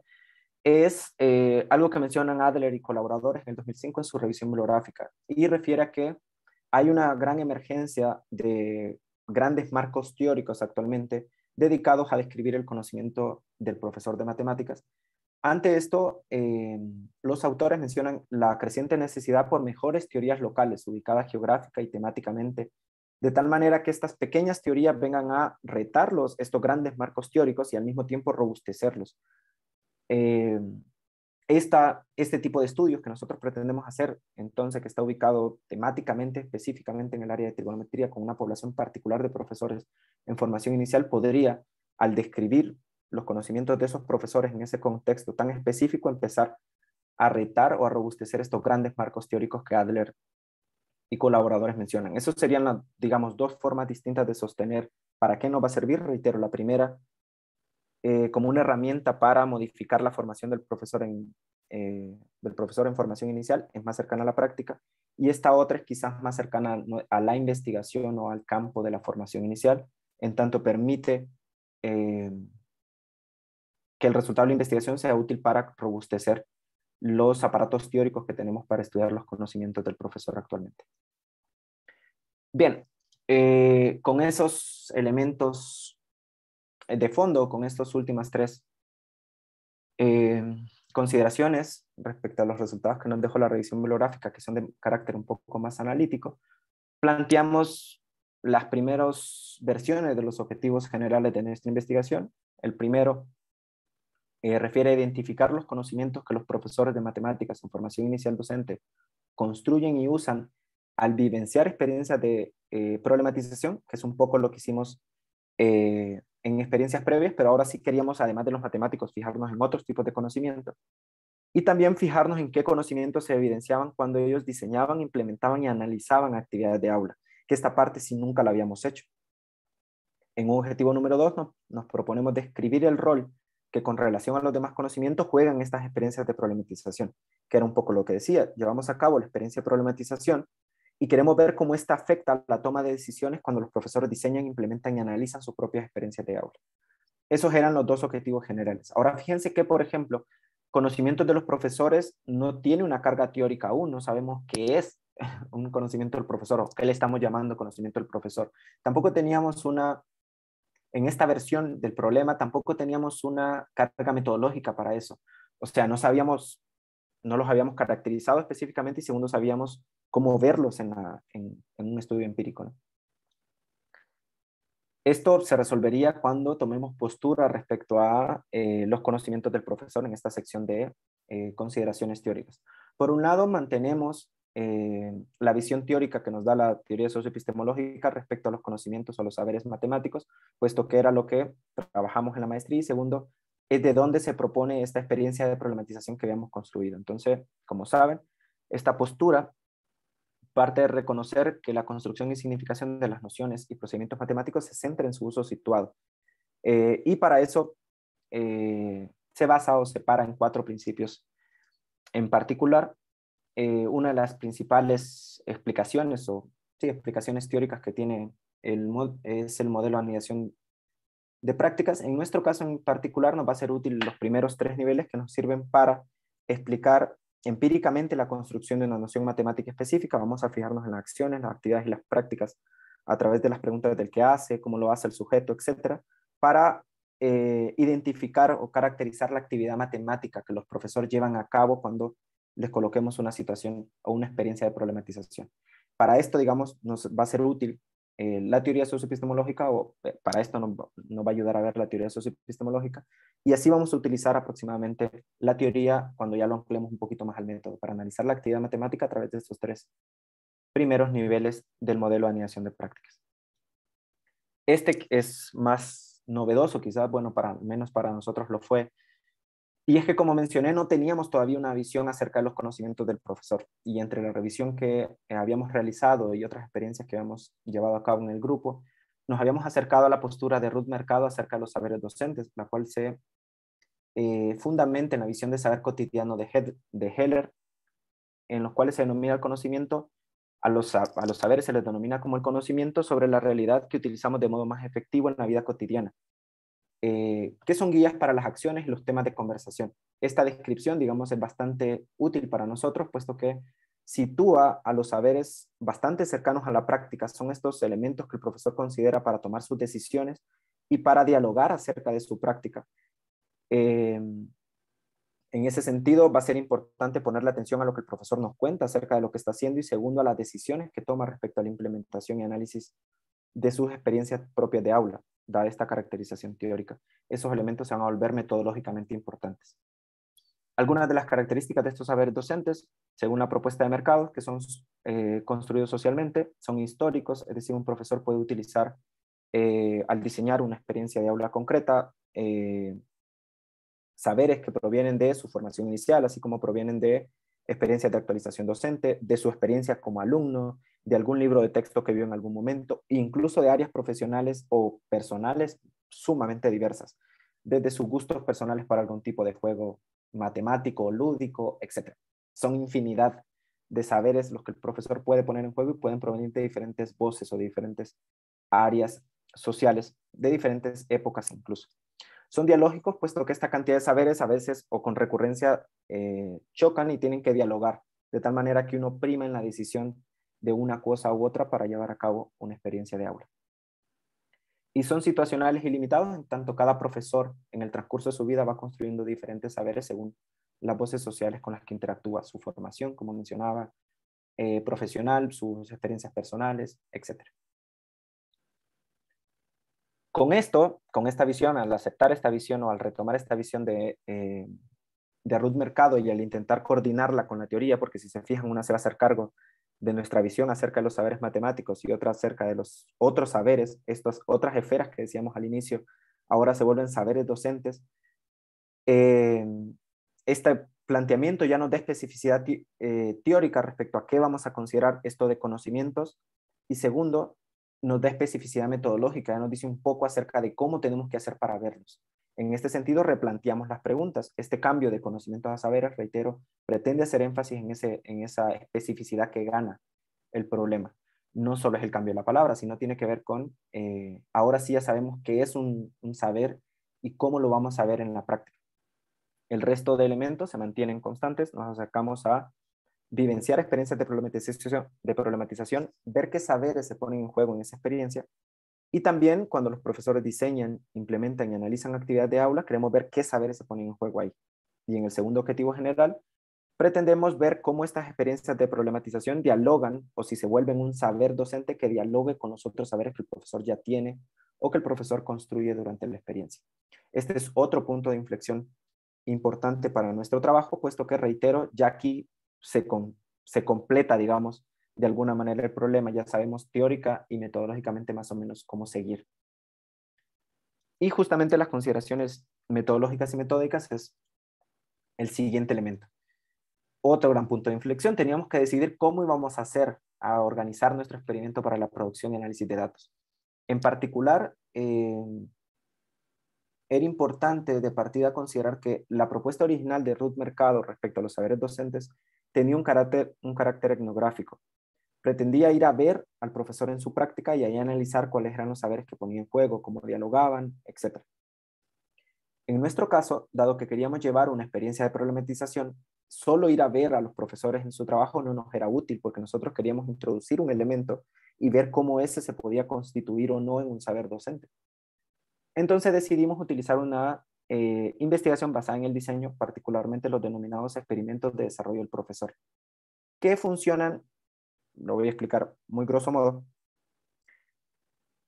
es eh, algo que mencionan Adler y colaboradores en el 2005 en su revisión bibliográfica y refiere a que hay una gran emergencia de grandes marcos teóricos actualmente dedicados a describir el conocimiento del profesor de matemáticas. Ante esto, eh, los autores mencionan la creciente necesidad por mejores teorías locales, ubicadas geográfica y temáticamente, de tal manera que estas pequeñas teorías vengan a retarlos, estos grandes marcos teóricos, y al mismo tiempo robustecerlos. Eh, esta, este tipo de estudios que nosotros pretendemos hacer, entonces que está ubicado temáticamente, específicamente en el área de trigonometría, con una población particular de profesores en formación inicial, podría, al describir los conocimientos de esos profesores en ese contexto tan específico, empezar a retar o a robustecer estos grandes marcos teóricos que Adler y colaboradores mencionan. Esas serían, digamos, dos formas distintas de sostener para qué nos va a servir. Reitero, la primera eh, como una herramienta para modificar la formación del profesor, en, eh, del profesor en formación inicial, es más cercana a la práctica, y esta otra es quizás más cercana a la investigación o al campo de la formación inicial, en tanto permite eh, que el resultado de la investigación sea útil para robustecer los aparatos teóricos que tenemos para estudiar los conocimientos del profesor actualmente. Bien, con esos elementos eh, de fondo con estas últimas tres eh, consideraciones respecto a los resultados que nos dejó la revisión bibliográfica, que son de carácter un poco más analítico, planteamos las primeras versiones de los objetivos generales de nuestra investigación. El primero eh, refiere a identificar los conocimientos que los profesores de matemáticas en formación inicial docente construyen y usan al vivenciar experiencias de problematización, que es un poco lo que hicimos en experiencias previas, pero ahora sí queríamos, además de los matemáticos, fijarnos en otros tipos de conocimiento y también fijarnos en qué conocimientos se evidenciaban cuando ellos diseñaban, implementaban y analizaban actividades de aula, que esta parte sí nunca la habíamos hecho. En un objetivo número dos nos proponemos describir el rol que con relación a los demás conocimientos juegan estas experiencias de problematización, que era un poco lo que decía. Llevamos a cabo la experiencia de problematización y queremos ver cómo esta afecta la toma de decisiones cuando los profesores diseñan, implementan y analizan sus propias experiencias de aula. Esos eran los dos objetivos generales. Ahora fíjense que, por ejemplo, conocimientos de los profesores no tiene una carga teórica aún, no sabemos qué es un conocimiento del profesor o qué le estamos llamando conocimiento del profesor. Tampoco teníamos una, en esta versión del problema, tampoco teníamos una carga metodológica para eso. O sea, no sabíamos, no los habíamos caracterizado específicamente y segundo sabíamos cómo verlos en, un estudio empírico. Esto se resolvería cuando tomemos postura respecto a eh, los conocimientos del profesor en esta sección de eh, consideraciones teóricas. Por un lado, mantenemos eh, la visión teórica que nos da la teoría socioepistemológica respecto a los conocimientos o los saberes matemáticos, puesto que era lo que trabajamos en la maestría. Y segundo, es de dónde se propone esta experiencia de problematización que habíamos construido. Entonces, como saben, esta postura parte de reconocer que la construcción y significación de las nociones y procedimientos matemáticos se centra en su uso situado. Eh, y para eso eh, se basa o se para en cuatro principios. En particular, eh, una de las principales explicaciones o explicaciones teóricas que tiene el, es el modelo de anidación de prácticas. En nuestro caso en particular nos va a ser útil los primeros tres niveles que nos sirven para explicar empíricamente la construcción de una noción matemática específica, vamos a fijarnos en las acciones, las actividades y las prácticas a través de las preguntas del que hace, cómo lo hace el sujeto, etcétera, para eh, identificar o caracterizar la actividad matemática que los profesores llevan a cabo cuando les coloquemos una situación o una experiencia de problematización. Para esto, digamos, nos va a ser útil eh, la teoría socioepistemológica, o eh, para esto nos, nos, va a ayudar a ver la teoría socioepistemológica, y así vamos a utilizar aproximadamente la teoría cuando ya lo ampliemos un poquito más al método, para analizar la actividad matemática a través de estos tres primeros niveles del modelo de anidación de prácticas. Este es más novedoso, quizás, bueno, para menos para nosotros lo fue, y es que, como mencioné, no teníamos todavía una visión acerca de los conocimientos del profesor. Y entre la revisión que eh, habíamos realizado y otras experiencias que habíamos llevado a cabo en el grupo, nos habíamos acercado a la postura de Ruth Mercado acerca de los saberes docentes, la cual se eh, fundamenta en la visión de saber cotidiano de, de Heller, en los cuales se denomina el conocimiento, a los, a los saberes se les denomina como el conocimiento sobre la realidad que utilizamos de modo más efectivo en la vida cotidiana eh, ¿Qué son guías para las acciones y los temas de conversación. Esta descripción, digamos, es bastante útil para nosotros, puesto que sitúa a los saberes bastante cercanos a la práctica. Son estos elementos que el profesor considera para tomar sus decisiones y para dialogar acerca de su práctica. Eh, en ese sentido, va a ser importante ponerle atención a lo que el profesor nos cuenta acerca de lo que está haciendo y segundo, a las decisiones que toma respecto a la implementación y análisis de sus experiencias propias de aula dada esta caracterización teórica. Esos elementos se van a volver metodológicamente importantes. Algunas de las características de estos saberes docentes, según la propuesta de mercado, que son eh, construidos socialmente, son históricos, es decir, un profesor puede utilizar eh, al diseñar una experiencia de aula concreta, eh, saberes que provienen de su formación inicial, así como provienen de experiencias de actualización docente, de su experiencia como alumno, de algún libro de texto que vio en algún momento, incluso de áreas profesionales o personales sumamente diversas, desde sus gustos personales para algún tipo de juego matemático, lúdico, etc. Son infinidad de saberes los que el profesor puede poner en juego y pueden provenir de diferentes voces o de diferentes áreas sociales, de diferentes épocas incluso. Son dialógicos, puesto que esta cantidad de saberes a veces o con recurrencia eh, chocan y tienen que dialogar, de tal manera que uno prima en la decisión de una cosa u otra para llevar a cabo una experiencia de aula. Y son situacionales y limitados, en tanto cada profesor en el transcurso de su vida va construyendo diferentes saberes según las voces sociales con las que interactúa, su formación, como mencionaba, eh, profesional, sus experiencias personales, etc. Con esto, con esta visión, al aceptar esta visión o al retomar esta visión de, eh, de Ruth Mercado y al intentar coordinarla con la teoría, porque si se fijan, una se va hacer cargo de nuestra visión acerca de los saberes matemáticos y otra acerca de los otros saberes, estas otras esferas que decíamos al inicio, ahora se vuelven saberes docentes. Eh, este planteamiento ya nos da especificidad eh, teórica respecto a qué vamos a considerar esto de conocimientos y segundo, nos da especificidad metodológica, ya nos dice un poco acerca de cómo tenemos que hacer para verlos. En este sentido, replanteamos las preguntas. Este cambio de conocimientos a saberes, reitero, pretende hacer énfasis en, ese, en esa especificidad que gana el problema. No solo es el cambio de la palabra, sino tiene que ver con, eh, ahora sí ya sabemos qué es un, saber y cómo lo vamos a ver en la práctica. El resto de elementos se mantienen constantes, nos acercamos a vivenciar experiencias de problematización, de problematización, ver qué saberes se ponen en juego en esa experiencia y también cuando los profesores diseñan, implementan y analizan actividades de aula, queremos ver qué saberes se ponen en juego ahí. Y en el segundo objetivo general, pretendemos ver cómo estas experiencias de problematización dialogan o si se vuelven un saber docente que dialogue con los otros saberes que el profesor ya tiene o que el profesor construye durante la experiencia. Este es otro punto de inflexión importante para nuestro trabajo, puesto que, reitero, ya aquí se, se completa, digamos, de alguna manera el problema, ya sabemos teórica y metodológicamente más o menos cómo seguir. Y justamente las consideraciones metodológicas y metódicas es el siguiente elemento. Otro gran punto de inflexión, teníamos que decidir cómo íbamos a hacer, a organizar nuestro experimento para la producción y análisis de datos. En particular, eh, era importante de partida considerar que la propuesta original de Ruth Mercado respecto a los saberes docentes tenía un carácter, un carácter etnográfico, Pretendía ir a ver al profesor en su práctica y ahí analizar cuáles eran los saberes que ponía en juego, cómo dialogaban, etc. En nuestro caso, dado que queríamos llevar una experiencia de problematización, solo ir a ver a los profesores en su trabajo no nos era útil porque nosotros queríamos introducir un elemento y ver cómo ese se podía constituir o no en un saber docente. Entonces decidimos utilizar una eh, investigación basada en el diseño, particularmente los denominados experimentos de desarrollo del profesor, que funcionan lo voy a explicar muy grosso modo,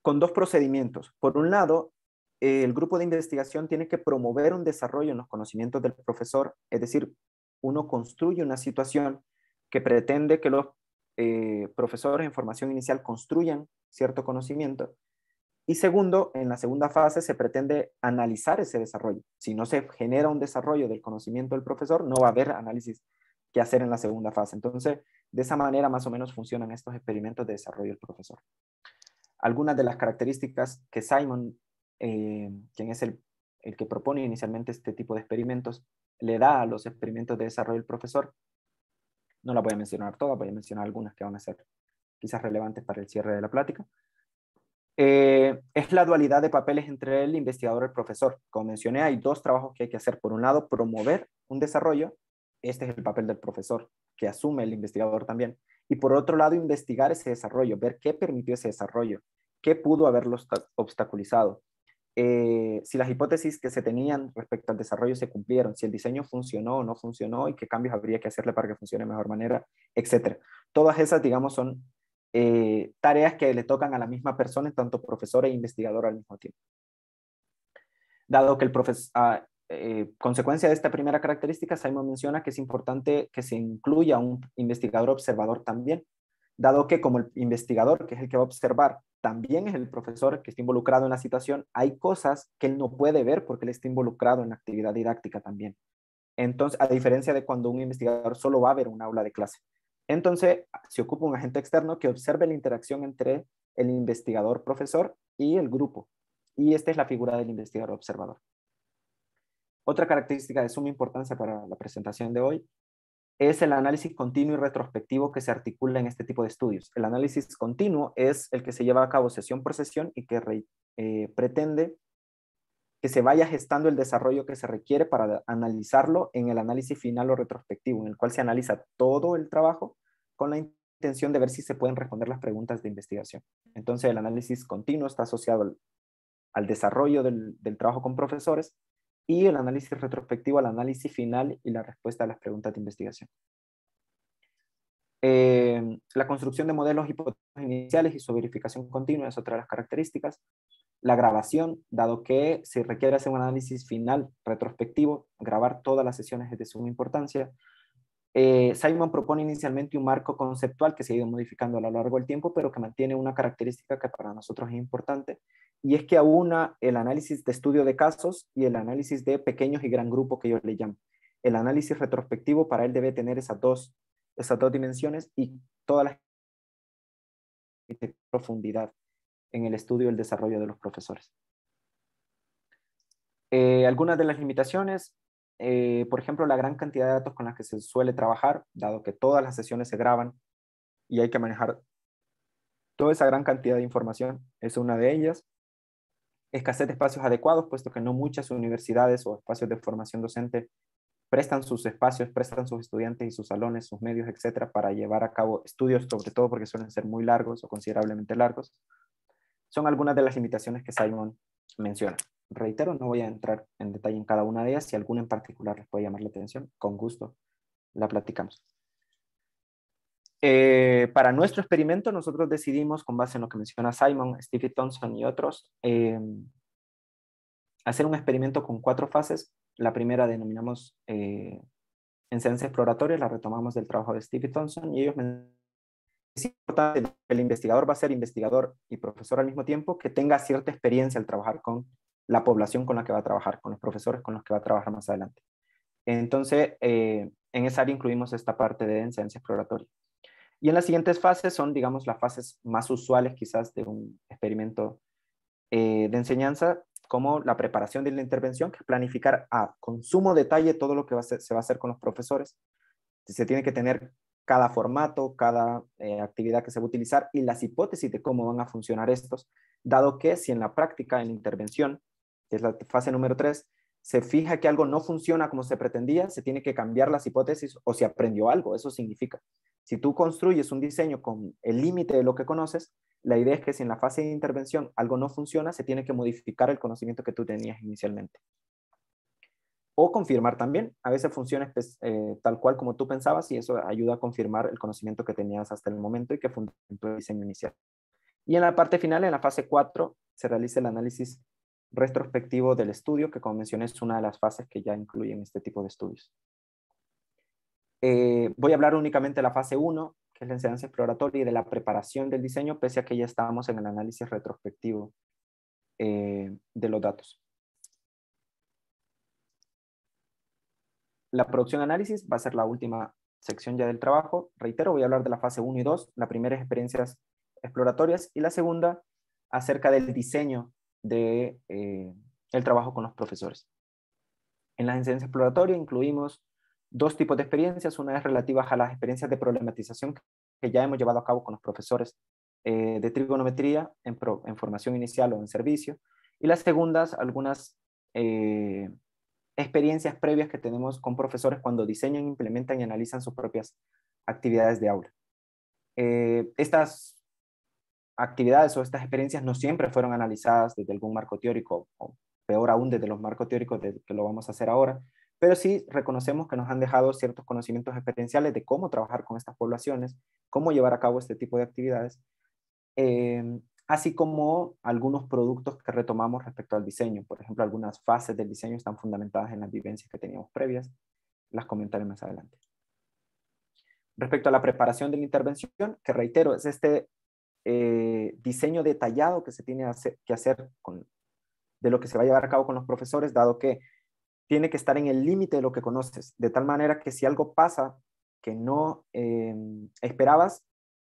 con dos procedimientos. Por un lado, el grupo de investigación tiene que promover un desarrollo en los conocimientos del profesor, es decir, uno construye una situación que pretende que los eh, profesores en formación inicial construyan cierto conocimiento Y segundo, en la segunda fase se pretende analizar ese desarrollo. Si no se genera un desarrollo del conocimiento del profesor, no va a haber análisis que hacer en la segunda fase. Entonces, de esa manera más o menos funcionan estos experimentos de desarrollo del profesor. Algunas de las características que Simon, eh, quien es el, el que propone inicialmente este tipo de experimentos, le da a los experimentos de desarrollo del profesor, no las voy a mencionar todas, voy a mencionar algunas que van a ser quizás relevantes para el cierre de la plática. Eh, es la dualidad de papeles entre el investigador y el profesor. Como mencioné, hay dos trabajos que hay que hacer. Por un lado, promover un desarrollo. Este es el papel del profesor, que asume el investigador también. Y por otro lado, investigar ese desarrollo, ver qué permitió ese desarrollo, qué pudo haberlo obstaculizado. Eh, si las hipótesis que se tenían respecto al desarrollo se cumplieron, si el diseño funcionó o no funcionó y qué cambios habría que hacerle para que funcione de mejor manera, etc. Todas esas, digamos, son eh, tareas que le tocan a la misma persona, tanto profesor e investigador al mismo tiempo. Dado que el profesor, ah, eh, consecuencia de esta primera característica, Simon menciona que es importante que se incluya un investigador observador también, dado que como el investigador, que es el que va a observar, también es el profesor que está involucrado en la situación, hay cosas que él no puede ver porque él está involucrado en la actividad didáctica también. Entonces, a diferencia de cuando un investigador solo va a ver un aula de clase. Entonces, se ocupa un agente externo que observe la interacción entre el investigador profesor y el grupo. Y esta es la figura del investigador observador. Otra característica de suma importancia para la presentación de hoy es el análisis continuo y retrospectivo que se articula en este tipo de estudios. El análisis continuo es el que se lleva a cabo sesión por sesión y que eh, pretende que se vaya gestando el desarrollo que se requiere para analizarlo en el análisis final o retrospectivo, en el cual se analiza todo el trabajo con la intención de ver si se pueden responder las preguntas de investigación. Entonces, el análisis continuo está asociado al, desarrollo del, trabajo con profesores y el análisis retrospectivo al análisis final y la respuesta a las preguntas de investigación. Eh, la construcción de modelos hipótesis iniciales y su verificación continua es otra de las características la grabación, dado que se requiere hacer un análisis final retrospectivo, grabar todas las sesiones es de suma importancia. Eh, Simon propone inicialmente un marco conceptual que se ha ido modificando a lo largo del tiempo, pero que mantiene una característica que para nosotros es importante, y es que aúna el análisis de estudio de casos y el análisis de pequeños y gran grupo que yo le llamo. El análisis retrospectivo para él debe tener esas dos, esas dos dimensiones y toda la profundidad en el estudio y el desarrollo de los profesores. Eh, algunas de las limitaciones, eh, por ejemplo, la gran cantidad de datos con las que se suele trabajar, dado que todas las sesiones se graban y hay que manejar toda esa gran cantidad de información, es una de ellas. Escasez de espacios adecuados, puesto que no muchas universidades o espacios de formación docente prestan sus espacios, prestan sus estudiantes y sus salones, sus medios, etcétera, para llevar a cabo estudios, sobre todo porque suelen ser muy largos o considerablemente largos son algunas de las limitaciones que Simon menciona. Reitero, no voy a entrar en detalle en cada una de ellas. Si alguna en particular les puede llamar la atención, con gusto la platicamos. Eh, para nuestro experimento, nosotros decidimos, con base en lo que menciona Simon, Stevie Thompson y otros, eh, hacer un experimento con cuatro fases. La primera denominamos eh, enseñanza exploratoria, la retomamos del trabajo de Stevie Thompson y ellos es importante que el investigador va a ser investigador y profesor al mismo tiempo, que tenga cierta experiencia al trabajar con la población con la que va a trabajar, con los profesores con los que va a trabajar más adelante. Entonces, eh, en esa área incluimos esta parte de enseñanza exploratoria. Y en las siguientes fases son, digamos, las fases más usuales quizás de un experimento eh, de enseñanza, como la preparación de la intervención, que es planificar a consumo detalle todo lo que se va a hacer con los profesores. Se tiene que tener cada formato, cada eh, actividad que se va a utilizar y las hipótesis de cómo van a funcionar estos, dado que si en la práctica, en la intervención, es la fase número 3, se fija que algo no funciona como se pretendía, se tiene que cambiar las hipótesis o se aprendió algo. Eso significa, si tú construyes un diseño con el límite de lo que conoces, la idea es que si en la fase de intervención algo no funciona, se tiene que modificar el conocimiento que tú tenías inicialmente o confirmar también. A veces funciona pues, eh, tal cual como tú pensabas y eso ayuda a confirmar el conocimiento que tenías hasta el momento y que fundamentó el diseño inicial. Y en la parte final, en la fase 4, se realiza el análisis retrospectivo del estudio, que como mencioné es una de las fases que ya incluyen este tipo de estudios. Eh, voy a hablar únicamente de la fase 1, que es la enseñanza exploratoria y de la preparación del diseño, pese a que ya estábamos en el análisis retrospectivo eh, de los datos. La producción análisis va a ser la última sección ya del trabajo. Reitero, voy a hablar de la fase 1 y 2. La primera es experiencias exploratorias y la segunda acerca del diseño de, el trabajo con los profesores. En la enseñanza exploratoria incluimos dos tipos de experiencias. Una es relativa a las experiencias de problematización que ya hemos llevado a cabo con los profesores eh, de trigonometría en, formación inicial o en servicio. Y las segundas, algunas eh, experiencias previas que tenemos con profesores cuando diseñan, implementan y analizan sus propias actividades de aula. Eh, estas actividades o estas experiencias no siempre fueron analizadas desde algún marco teórico, o peor aún desde los marcos teóricos de, que lo vamos a hacer ahora, pero sí reconocemos que nos han dejado ciertos conocimientos experienciales de cómo trabajar con estas poblaciones, cómo llevar a cabo este tipo de actividades, eh, así como algunos productos que retomamos respecto al diseño. Por ejemplo, algunas fases del diseño están fundamentadas en las vivencias que teníamos previas, las comentaré más adelante. Respecto a la preparación de la intervención, que reitero, es este eh, diseño detallado que se tiene que hacer con, de lo que se va a llevar a cabo con los profesores, dado que tiene que estar en el límite de lo que conoces, de tal manera que si algo pasa que no em, esperabas,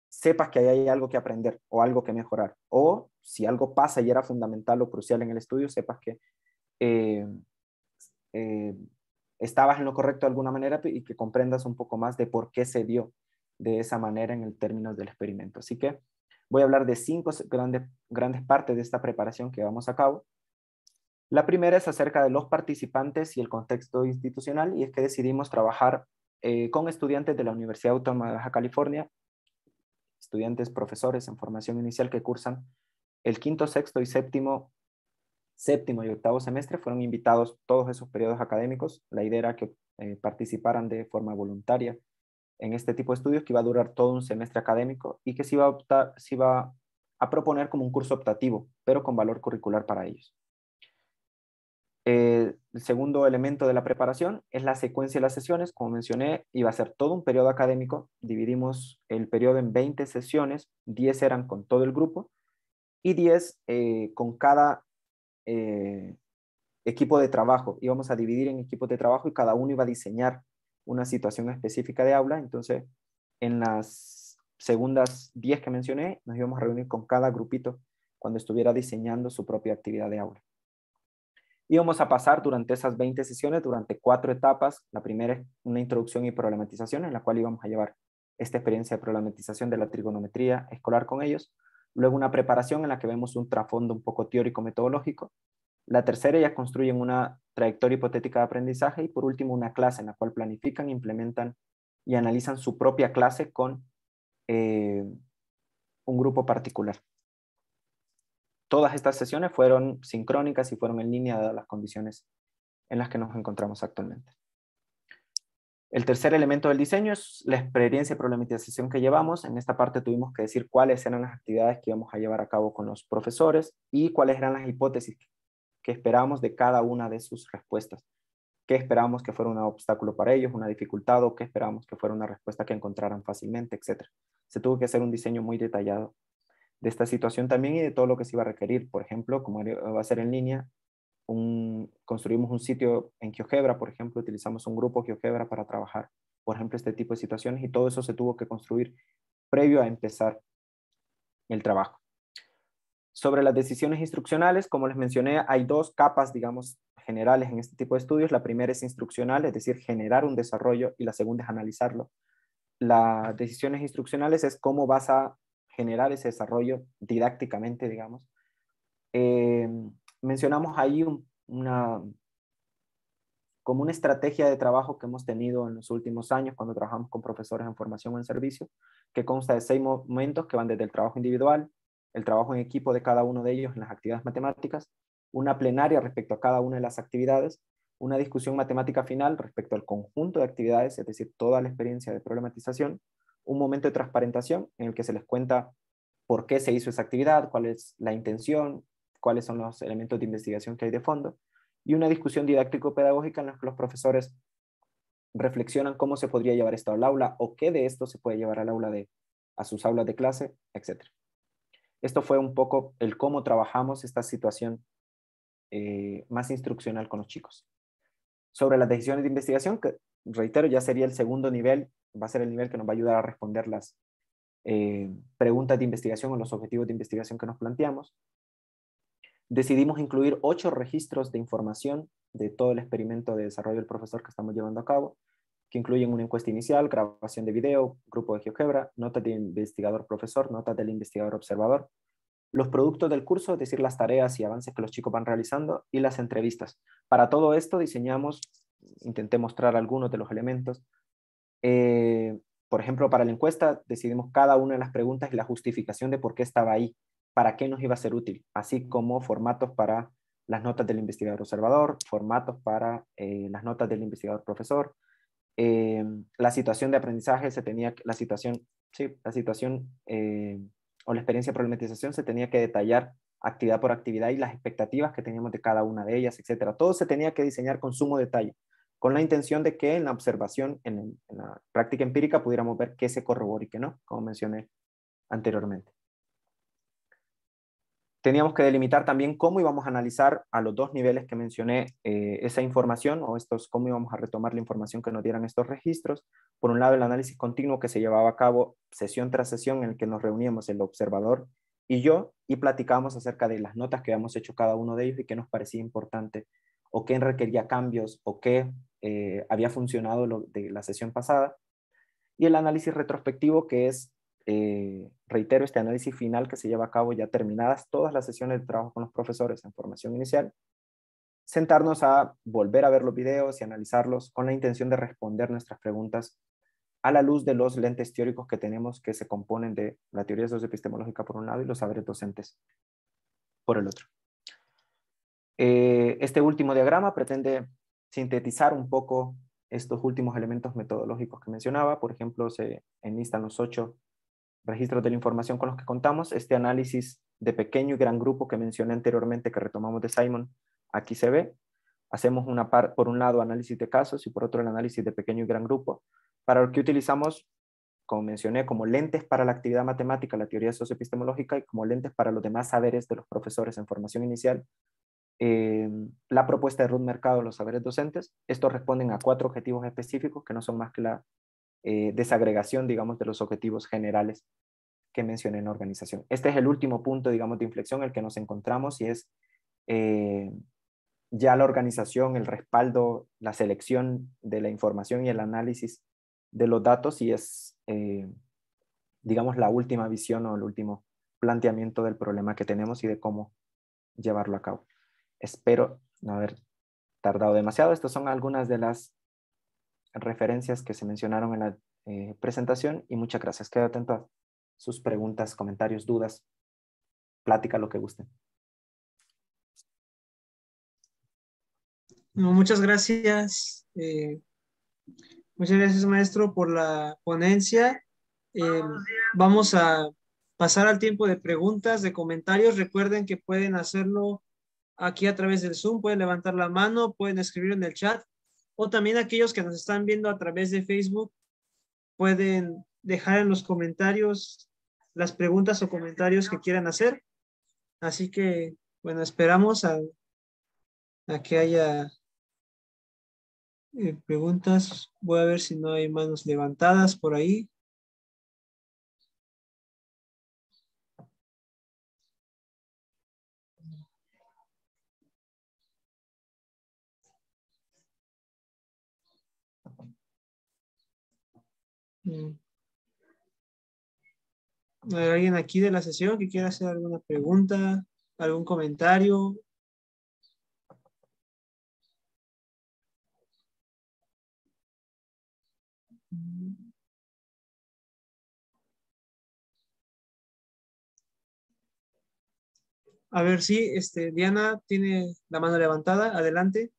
sepas que hay algo que aprender o algo que mejorar. O si algo pasa y era fundamental o crucial en el estudio, sepas que em, em, estabas en lo correcto de alguna manera y que comprendas un poco más de por qué se dio de esa manera en el término del experimento. Así que voy a hablar de cinco grandes, partes de esta preparación que vamos a cabo. La primera es acerca de los participantes y el contexto institucional y es que decidimos trabajar eh, con estudiantes de la Universidad Autónoma de Baja California, estudiantes profesores en formación inicial que cursan el quinto, sexto y séptimo, séptimo y octavo semestre. Fueron invitados todos esos periodos académicos. La idea era que eh, participaran de forma voluntaria en este tipo de estudios que iba a durar todo un semestre académico y que se iba a, optar, se iba a proponer como un curso optativo, pero con valor curricular para ellos. Eh, el segundo elemento de la preparación es la secuencia de las sesiones. Como mencioné, iba a ser todo un periodo académico. Dividimos el periodo en 20 sesiones, 10 eran con todo el grupo y 10 eh, con cada eh, equipo de trabajo. Íbamos a dividir en equipos de trabajo y cada uno iba a diseñar una situación específica de aula. Entonces, en las segundas 10 que mencioné, nos íbamos a reunir con cada grupito cuando estuviera diseñando su propia actividad de aula. Íbamos a pasar durante esas 20 sesiones, durante cuatro etapas. La primera es una introducción y problematización, en la cual íbamos a llevar esta experiencia de problematización de la trigonometría escolar con ellos. Luego una preparación en la que vemos un trasfondo un poco teórico-metodológico. La tercera ya construyen una trayectoria hipotética de aprendizaje. Y por último, una clase en la cual planifican, implementan y analizan su propia clase con eh, un grupo particular. Todas estas sesiones fueron sincrónicas y fueron en línea de las condiciones en las que nos encontramos actualmente. El tercer elemento del diseño es la experiencia de problematización que llevamos. En esta parte tuvimos que decir cuáles eran las actividades que íbamos a llevar a cabo con los profesores y cuáles eran las hipótesis que esperábamos de cada una de sus respuestas. ¿Qué esperábamos que fuera un obstáculo para ellos, una dificultad o qué esperábamos que fuera una respuesta que encontraran fácilmente, etcétera. Se tuvo que hacer un diseño muy detallado de esta situación también y de todo lo que se iba a requerir. Por ejemplo, como va a ser en línea, construimos un sitio en GeoGebra, por ejemplo, utilizamos un grupo GeoGebra para trabajar, por ejemplo, este tipo de situaciones y todo eso se tuvo que construir previo a empezar el trabajo. Sobre las decisiones instruccionales, como les mencioné, hay dos capas, digamos, generales en este tipo de estudios. La primera es instruccional, es decir, generar un desarrollo, y la segunda es analizarlo. Las decisiones instruccionales es cómo vas a generar ese desarrollo didácticamente, digamos. Eh, mencionamos ahí una, como una estrategia de trabajo que hemos tenido en los últimos años cuando trabajamos con profesores en formación o en servicio, que consta de seis momentos que van desde el trabajo individual, el trabajo en equipo de cada uno de ellos en las actividades matemáticas, una plenaria respecto a cada una de las actividades, una discusión matemática final respecto al conjunto de actividades, es decir, toda la experiencia de problematización, un momento de transparentación en el que se les cuenta por qué se hizo esa actividad, cuál es la intención, cuáles son los elementos de investigación que hay de fondo, y una discusión didáctico-pedagógica en la que los profesores reflexionan cómo se podría llevar esto al aula o qué de esto se puede llevar al aula de, a sus aulas de clase, etc. Esto fue un poco el cómo trabajamos esta situación eh, más instruccional con los chicos. Sobre las decisiones de investigación, que reitero, ya sería el segundo nivel, va a ser el nivel que nos va a ayudar a responder las eh, preguntas de investigación o los objetivos de investigación que nos planteamos. Decidimos incluir ocho registros de información de todo el experimento de desarrollo del profesor que estamos llevando a cabo, que incluyen una encuesta inicial, grabación de video, grupo de GeoGebra, notas de investigador-profesor, notas del investigador-observador, los productos del curso, es decir, las tareas y avances que los chicos van realizando, y las entrevistas. Para todo esto diseñamos, intenté mostrar algunos de los elementos. Eh, por ejemplo, para la encuesta decidimos cada una de las preguntas y la justificación de por qué estaba ahí, para qué nos iba a ser útil, así como formatos para las notas del investigador observador, formatos para eh, las notas del investigador profesor, eh, la situación de aprendizaje se tenía, la situación, sí, la situación eh, o la experiencia de problematización se tenía que detallar actividad por actividad y las expectativas que teníamos de cada una de ellas, etcétera. Todo se tenía que diseñar con sumo detalle, con la intención de que en la observación, en, en la práctica empírica, pudiéramos ver qué se corrobora y qué no, como mencioné anteriormente teníamos que delimitar también cómo íbamos a analizar a los dos niveles que mencioné eh, esa información o estos, cómo íbamos a retomar la información que nos dieran estos registros. Por un lado, el análisis continuo que se llevaba a cabo sesión tras sesión en el que nos reuníamos el observador y yo y platicábamos acerca de las notas que habíamos hecho cada uno de ellos y qué nos parecía importante o qué requería cambios o qué eh, había funcionado de la sesión pasada. Y el análisis retrospectivo que es eh, reitero, este análisis final que se lleva a cabo ya terminadas todas las sesiones de trabajo con los profesores en formación inicial, sentarnos a volver a ver los videos y analizarlos con la intención de responder nuestras preguntas a la luz de los lentes teóricos que tenemos que se componen de la teoría socioepistemológica por un lado y los saberes docentes por el otro. Eh, este último diagrama pretende sintetizar un poco estos últimos elementos metodológicos que mencionaba. Por ejemplo, se enlistan los ocho registros de la información con los que contamos, este análisis de pequeño y gran grupo que mencioné anteriormente, que retomamos de Simon, aquí se ve. Hacemos una par, por un lado análisis de casos y por otro el análisis de pequeño y gran grupo, para lo que utilizamos, como mencioné, como lentes para la actividad matemática, la teoría socioepistemológica y como lentes para los demás saberes de los profesores en formación inicial, eh, la propuesta de Ruth Mercado, los saberes docentes. Estos responden a cuatro objetivos específicos que no son más que la eh, desagregación, digamos, de los objetivos generales que mencioné en organización. Este es el último punto, digamos, de inflexión en el que nos encontramos y es eh, ya la organización, el respaldo, la selección de la información y el análisis de los datos y es, eh, digamos, la última visión o el último planteamiento del problema que tenemos y de cómo llevarlo a cabo. Espero no haber tardado demasiado. Estas son algunas de las referencias que se mencionaron en la eh, presentación y muchas gracias. Quedo atento a sus preguntas, comentarios, dudas, plática, lo que gusten. muchas gracias. Eh, muchas gracias, maestro, por la ponencia. Eh, vamos a pasar al tiempo de preguntas, de comentarios. Recuerden que pueden hacerlo aquí a través del Zoom, pueden levantar la mano, pueden escribir en el chat o también aquellos que nos están viendo a través de Facebook pueden dejar en los comentarios las preguntas o comentarios que quieran hacer. Así que, bueno, esperamos a, que haya eh, preguntas. Voy a ver si no hay manos levantadas por ahí. ¿Hay alguien aquí de la sesión que quiera hacer alguna pregunta, algún comentario? A ver si este, Diana tiene la mano levantada. Adelante.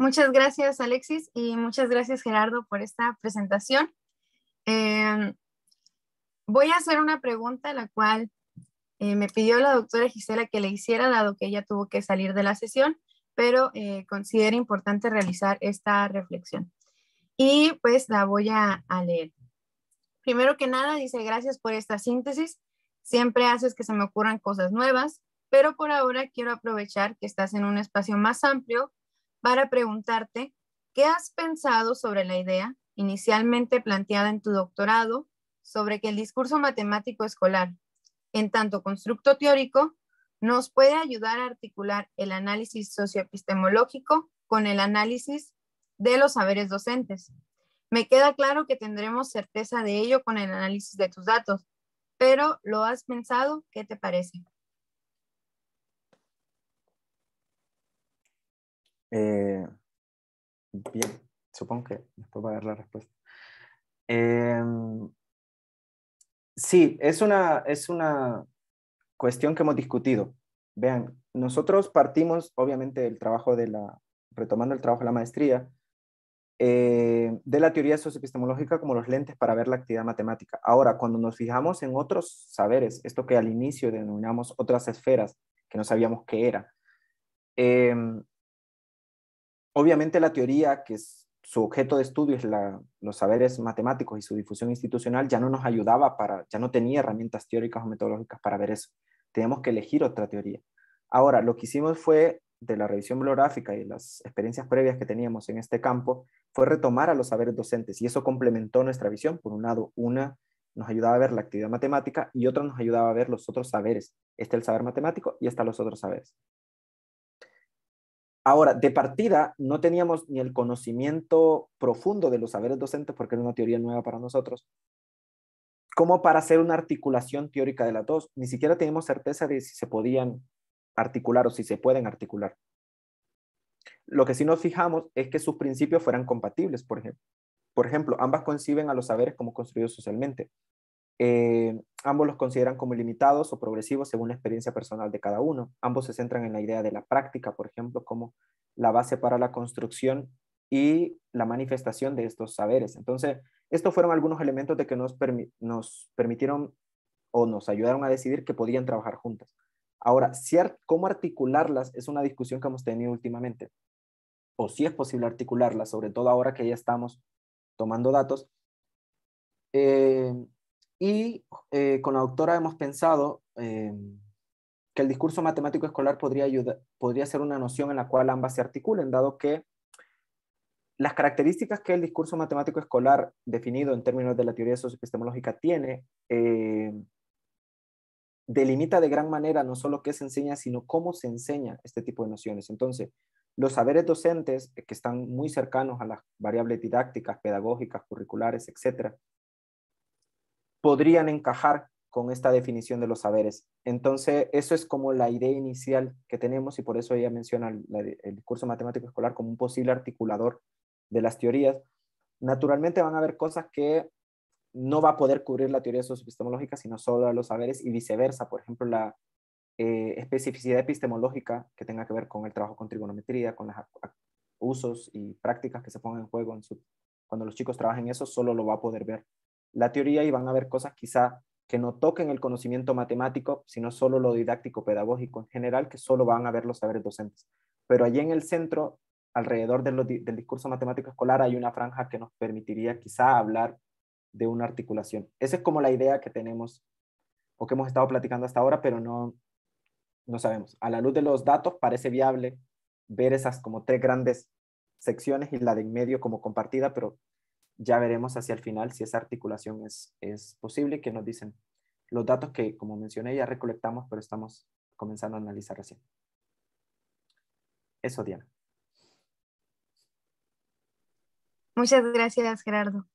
Muchas gracias, Alexis, y muchas gracias, Gerardo, por esta presentación. Em, voy a hacer una pregunta, la cual eh, me pidió la doctora Gisela que le hiciera, dado que ella tuvo que salir de la sesión, pero eh, considera importante realizar esta reflexión. Y pues la voy a leer. primero que nada, dice, gracias por esta síntesis. Siempre haces que se me ocurran cosas nuevas, pero por ahora quiero aprovechar que estás en un espacio más amplio para preguntarte, ¿qué has pensado sobre la idea inicialmente planteada en tu doctorado sobre que el discurso matemático escolar, en tanto constructo teórico, nos puede ayudar a articular el análisis socioepistemológico con el análisis de los saberes docentes. Me queda claro que tendremos certeza de ello con el análisis de tus datos, pero ¿lo has pensado? ¿Qué te parece? Eh, bien, supongo que después va a dar la respuesta. Em, sí, es una, es una cuestión que hemos discutido. Vean, nosotros partimos, obviamente, del trabajo de la, retomando el trabajo de la maestría, eh, de la teoría socioepistemológica como los lentes para ver la actividad matemática. Ahora, cuando nos fijamos en otros saberes, esto que al inicio denominamos otras esferas, que no sabíamos qué era, em, obviamente la teoría, que es, su objeto de estudio es los saberes matemáticos y su difusión institucional, ya no nos ayudaba para, ya no tenía herramientas teóricas o metodológicas para ver eso. Teníamos que elegir otra teoría. Ahora, lo que hicimos fue de la revisión bibliográfica y las experiencias previas que teníamos en este campo fue retomar a los saberes docentes y eso complementó nuestra visión. Por un lado, una nos ayudaba a ver la actividad matemática y otra nos ayudaba a ver los otros saberes. Este el saber matemático y está los otros saberes. Ahora, de partida, no teníamos ni el conocimiento profundo de los saberes docentes porque era una teoría nueva para nosotros, como para hacer una articulación teórica de las dos. Ni siquiera teníamos certeza de si se podían articular o si se pueden articular. Lo que sí nos fijamos es que sus principios fueran compatibles, por ejemplo. Por ejemplo, ambas conciben a los saberes como construidos socialmente. Eh, ambos los consideran como limitados o progresivos según la experiencia personal de cada uno. Ambos se centran en la idea de la práctica, por ejemplo, como la base para la construcción y la manifestación de estos saberes. Entonces, estos fueron algunos elementos de que nos, nos permitieron o nos ayudaron a decidir que podían trabajar juntas. Ahora, ¿cómo articularlas? Es una discusión que hemos tenido últimamente. O si es posible articularlas, sobre todo ahora que ya estamos tomando datos. Eh, y eh, con la doctora hemos pensado eh, que el discurso matemático escolar podría, ayudar, podría ser una noción en la cual ambas se articulen, dado que las características que el discurso matemático escolar definido en términos de la teoría socioepistemológica tiene delimita de gran manera no solo qué se enseña, sino cómo se enseña este tipo de nociones. Entonces, los saberes docentes, eh, que están muy cercanos a las variables didácticas, pedagógicas, curriculares, etcétera, podrían encajar con esta definición de los saberes. Entonces, eso es como la idea inicial que tenemos y por eso ella menciona el discurso matemático escolar como un posible articulador de las teorías. Naturalmente van a haber cosas que no va a poder cubrir la teoría socioepistemológica, sino solo los saberes y viceversa. Por ejemplo, la eh, especificidad epistemológica que tenga que ver con el trabajo con trigonometría, con los usos y prácticas que se pongan en juego cuando los chicos trabajen eso, solo lo va a poder ver la teoría y van a ver cosas quizá que no toquen el conocimiento matemático, sino solo lo didáctico pedagógico en general, que solo van a ver los saberes docentes. Pero allí en el centro, alrededor del discurso matemático escolar, hay una franja que nos permitiría quizá hablar de una articulación. Esa es como la idea que tenemos o que hemos estado platicando hasta ahora, pero no, no sabemos. A la luz de los datos parece viable ver esas como tres grandes secciones y la de en medio como compartida, pero ya veremos hacia el final si esa articulación es, es posible, que nos dicen los datos que, como mencioné, ya recolectamos, pero estamos comenzando a analizar recién. Eso, Diana. Muchas gracias, Gerardo.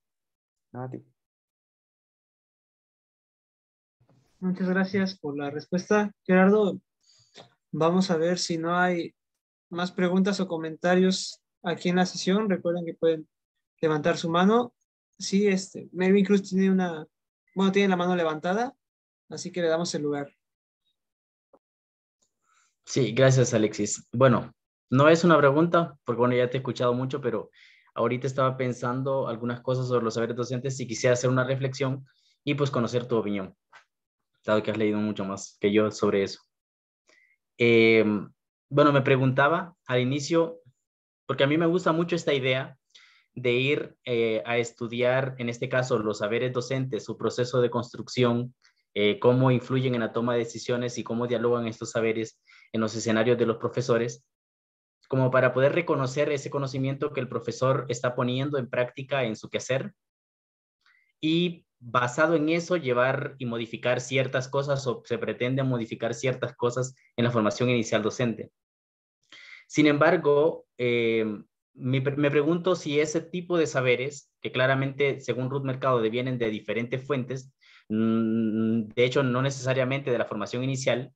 Muchas gracias por la respuesta, Gerardo. Vamos a ver si no hay más preguntas o comentarios aquí en la sesión. Recuerden que pueden levantar su mano. Sí, este, Melvin Cruz tiene una, bueno, tiene la mano levantada, así que le damos el lugar. Sí, gracias, Alexis. Bueno, no es una pregunta, porque bueno, ya te he escuchado mucho, pero Ahorita estaba pensando algunas cosas sobre los saberes docentes y quisiera hacer una reflexión y pues conocer tu opinión, dado que has leído mucho más que yo sobre eso. Em, bueno, me preguntaba al inicio, porque a mí me gusta mucho esta idea de ir eh, a estudiar, en este caso, los saberes docentes, su proceso de construcción, eh, cómo influyen en la toma de decisiones y cómo dialogan estos saberes en los escenarios de los profesores, como para poder reconocer ese conocimiento que el profesor está poniendo en práctica en su quehacer y basado en eso llevar y modificar ciertas cosas o se pretende modificar ciertas cosas en la formación inicial docente. Sin embargo, eh, me, pregunto si ese tipo de saberes, que claramente, según Ruth Mercado, vienen de diferentes fuentes, mm, de hecho, no necesariamente de la formación inicial,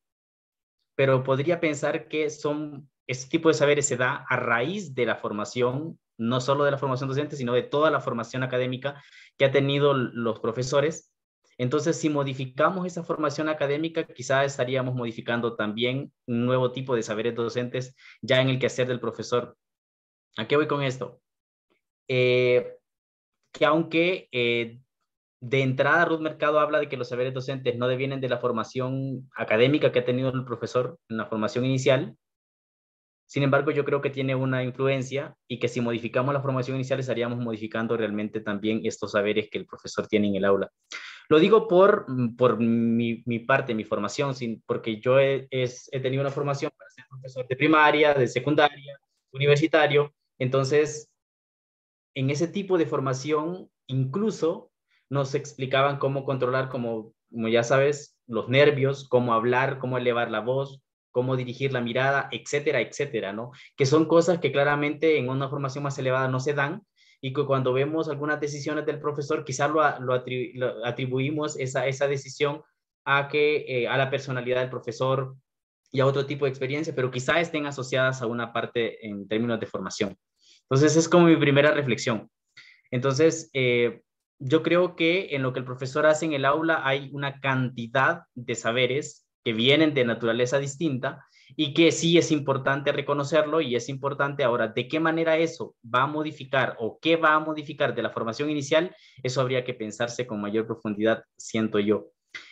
pero podría pensar que son, ese tipo de saberes se da a raíz de la formación, no solo de la formación docente, sino de toda la formación académica que ha tenido los profesores. Entonces, si modificamos esa formación académica, quizá estaríamos modificando también un nuevo tipo de saberes docentes ya en el quehacer del profesor. ¿A qué voy con esto? Eh, que aunque eh, de entrada Ruth Mercado habla de que los saberes docentes no devienen de la formación académica que ha tenido el profesor en la formación inicial, sin embargo, yo creo que tiene una influencia y que si modificamos la formación inicial estaríamos modificando realmente también estos saberes que el profesor tiene en el aula. Lo digo por, por mi, mi parte, mi formación, sin, porque yo he, he tenido una formación para ser profesor de primaria, de secundaria, universitario, entonces, en ese tipo de formación, incluso nos explicaban cómo controlar, como, como ya sabes, los nervios, cómo hablar, cómo elevar la voz, cómo dirigir la mirada, etcétera, etcétera, ¿no? Que son cosas que claramente en una formación más elevada no se dan y que cuando vemos algunas decisiones del profesor, quizás lo, atribuimos esa, esa decisión a, que, eh, a la personalidad del profesor y a otro tipo de experiencia, pero quizá estén asociadas a una parte en términos de formación. Entonces, es como mi primera reflexión. Entonces, eh, yo creo que en lo que el profesor hace en el aula hay una cantidad de saberes que vienen de naturaleza distinta y que sí es importante reconocerlo y es importante ahora de qué manera eso va a modificar o qué va a modificar de la formación inicial, eso habría que pensarse con mayor profundidad, siento yo.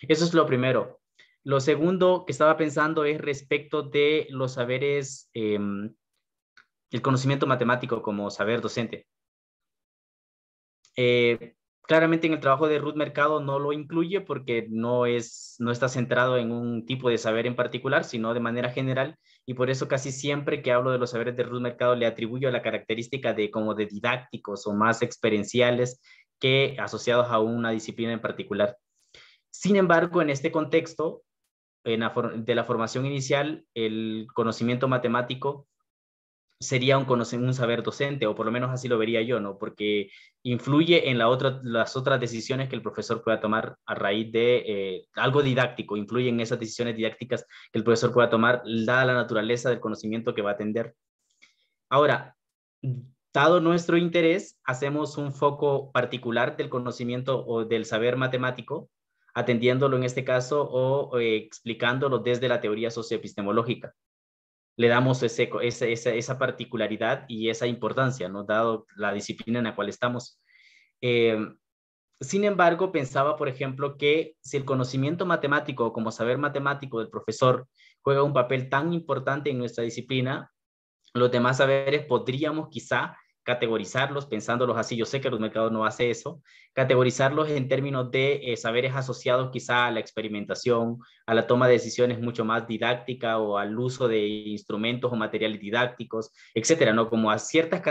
Eso es lo primero. Lo segundo que estaba pensando es respecto de los saberes em, el conocimiento matemático como saber docente. Eh, claramente en el trabajo de Ruth Mercado no lo incluye porque no, es, no está centrado en un tipo de saber en particular, sino de manera general, y por eso casi siempre que hablo de los saberes de Ruth Mercado le atribuyo la característica de como de didácticos o más experienciales que asociados a una disciplina en particular. Sin embargo, en este contexto de la formación inicial, el conocimiento matemático sería un, un saber docente, o por lo menos así lo vería yo, ¿no? Porque influye en la otra, las otras decisiones que el profesor pueda tomar a raíz de eh, algo didáctico, influye en esas decisiones didácticas que el profesor pueda tomar, dada la naturaleza del conocimiento que va a atender. Ahora, dado nuestro interés, hacemos un foco particular del conocimiento o del saber matemático, atendiéndolo en este caso o eh, explicándolo desde la teoría socioepistemológica le damos ese, esa, esa, particularidad y esa importancia, ¿no? Dado la disciplina en la cual estamos. Eh, sin embargo, pensaba, por ejemplo, que si el conocimiento matemático como saber matemático del profesor juega un papel tan importante en nuestra disciplina, los demás saberes podríamos quizá categorizarlos, pensándolos así, yo sé que el mercado no hace eso, categorizarlos en términos de eh, saberes asociados quizá a la experimentación, a la toma de decisiones mucho más didáctica o al uso de instrumentos o materiales didácticos, etcétera, ¿no? Como a ciertas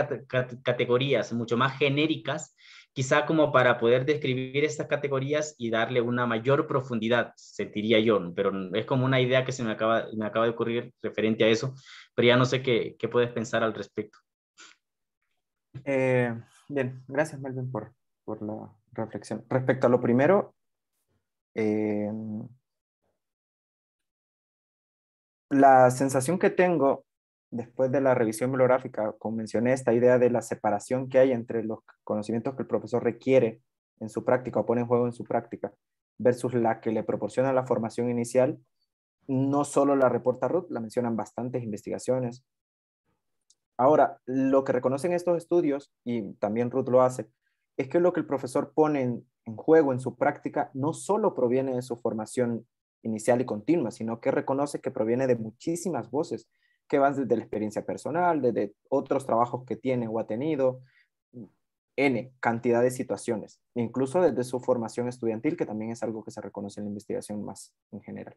categorías mucho más genéricas, quizá como para poder describir estas categorías y darle una mayor profundidad, sentiría yo, pero es como una idea que se me acaba, me acaba de ocurrir referente a eso, pero ya no sé qué, qué puedes pensar al respecto. Eh, bien, gracias Melvin por, la reflexión. Respecto a lo primero, eh, la sensación que tengo después de la revisión bibliográfica, como mencioné, esta idea de la separación que hay entre los conocimientos que el profesor requiere en su práctica o pone en juego en su práctica versus la que le proporciona la formación inicial, no solo la reporta Ruth, la mencionan bastantes investigaciones, Ahora, lo que reconocen estos estudios, y también Ruth lo hace, es que lo que el profesor pone en, juego en su práctica no solo proviene de su formación inicial y continua, sino que reconoce que proviene de muchísimas voces que van desde la experiencia personal, desde otros trabajos que tiene o ha tenido, N cantidad de situaciones, incluso desde su formación estudiantil, que también es algo que se reconoce en la investigación más en general.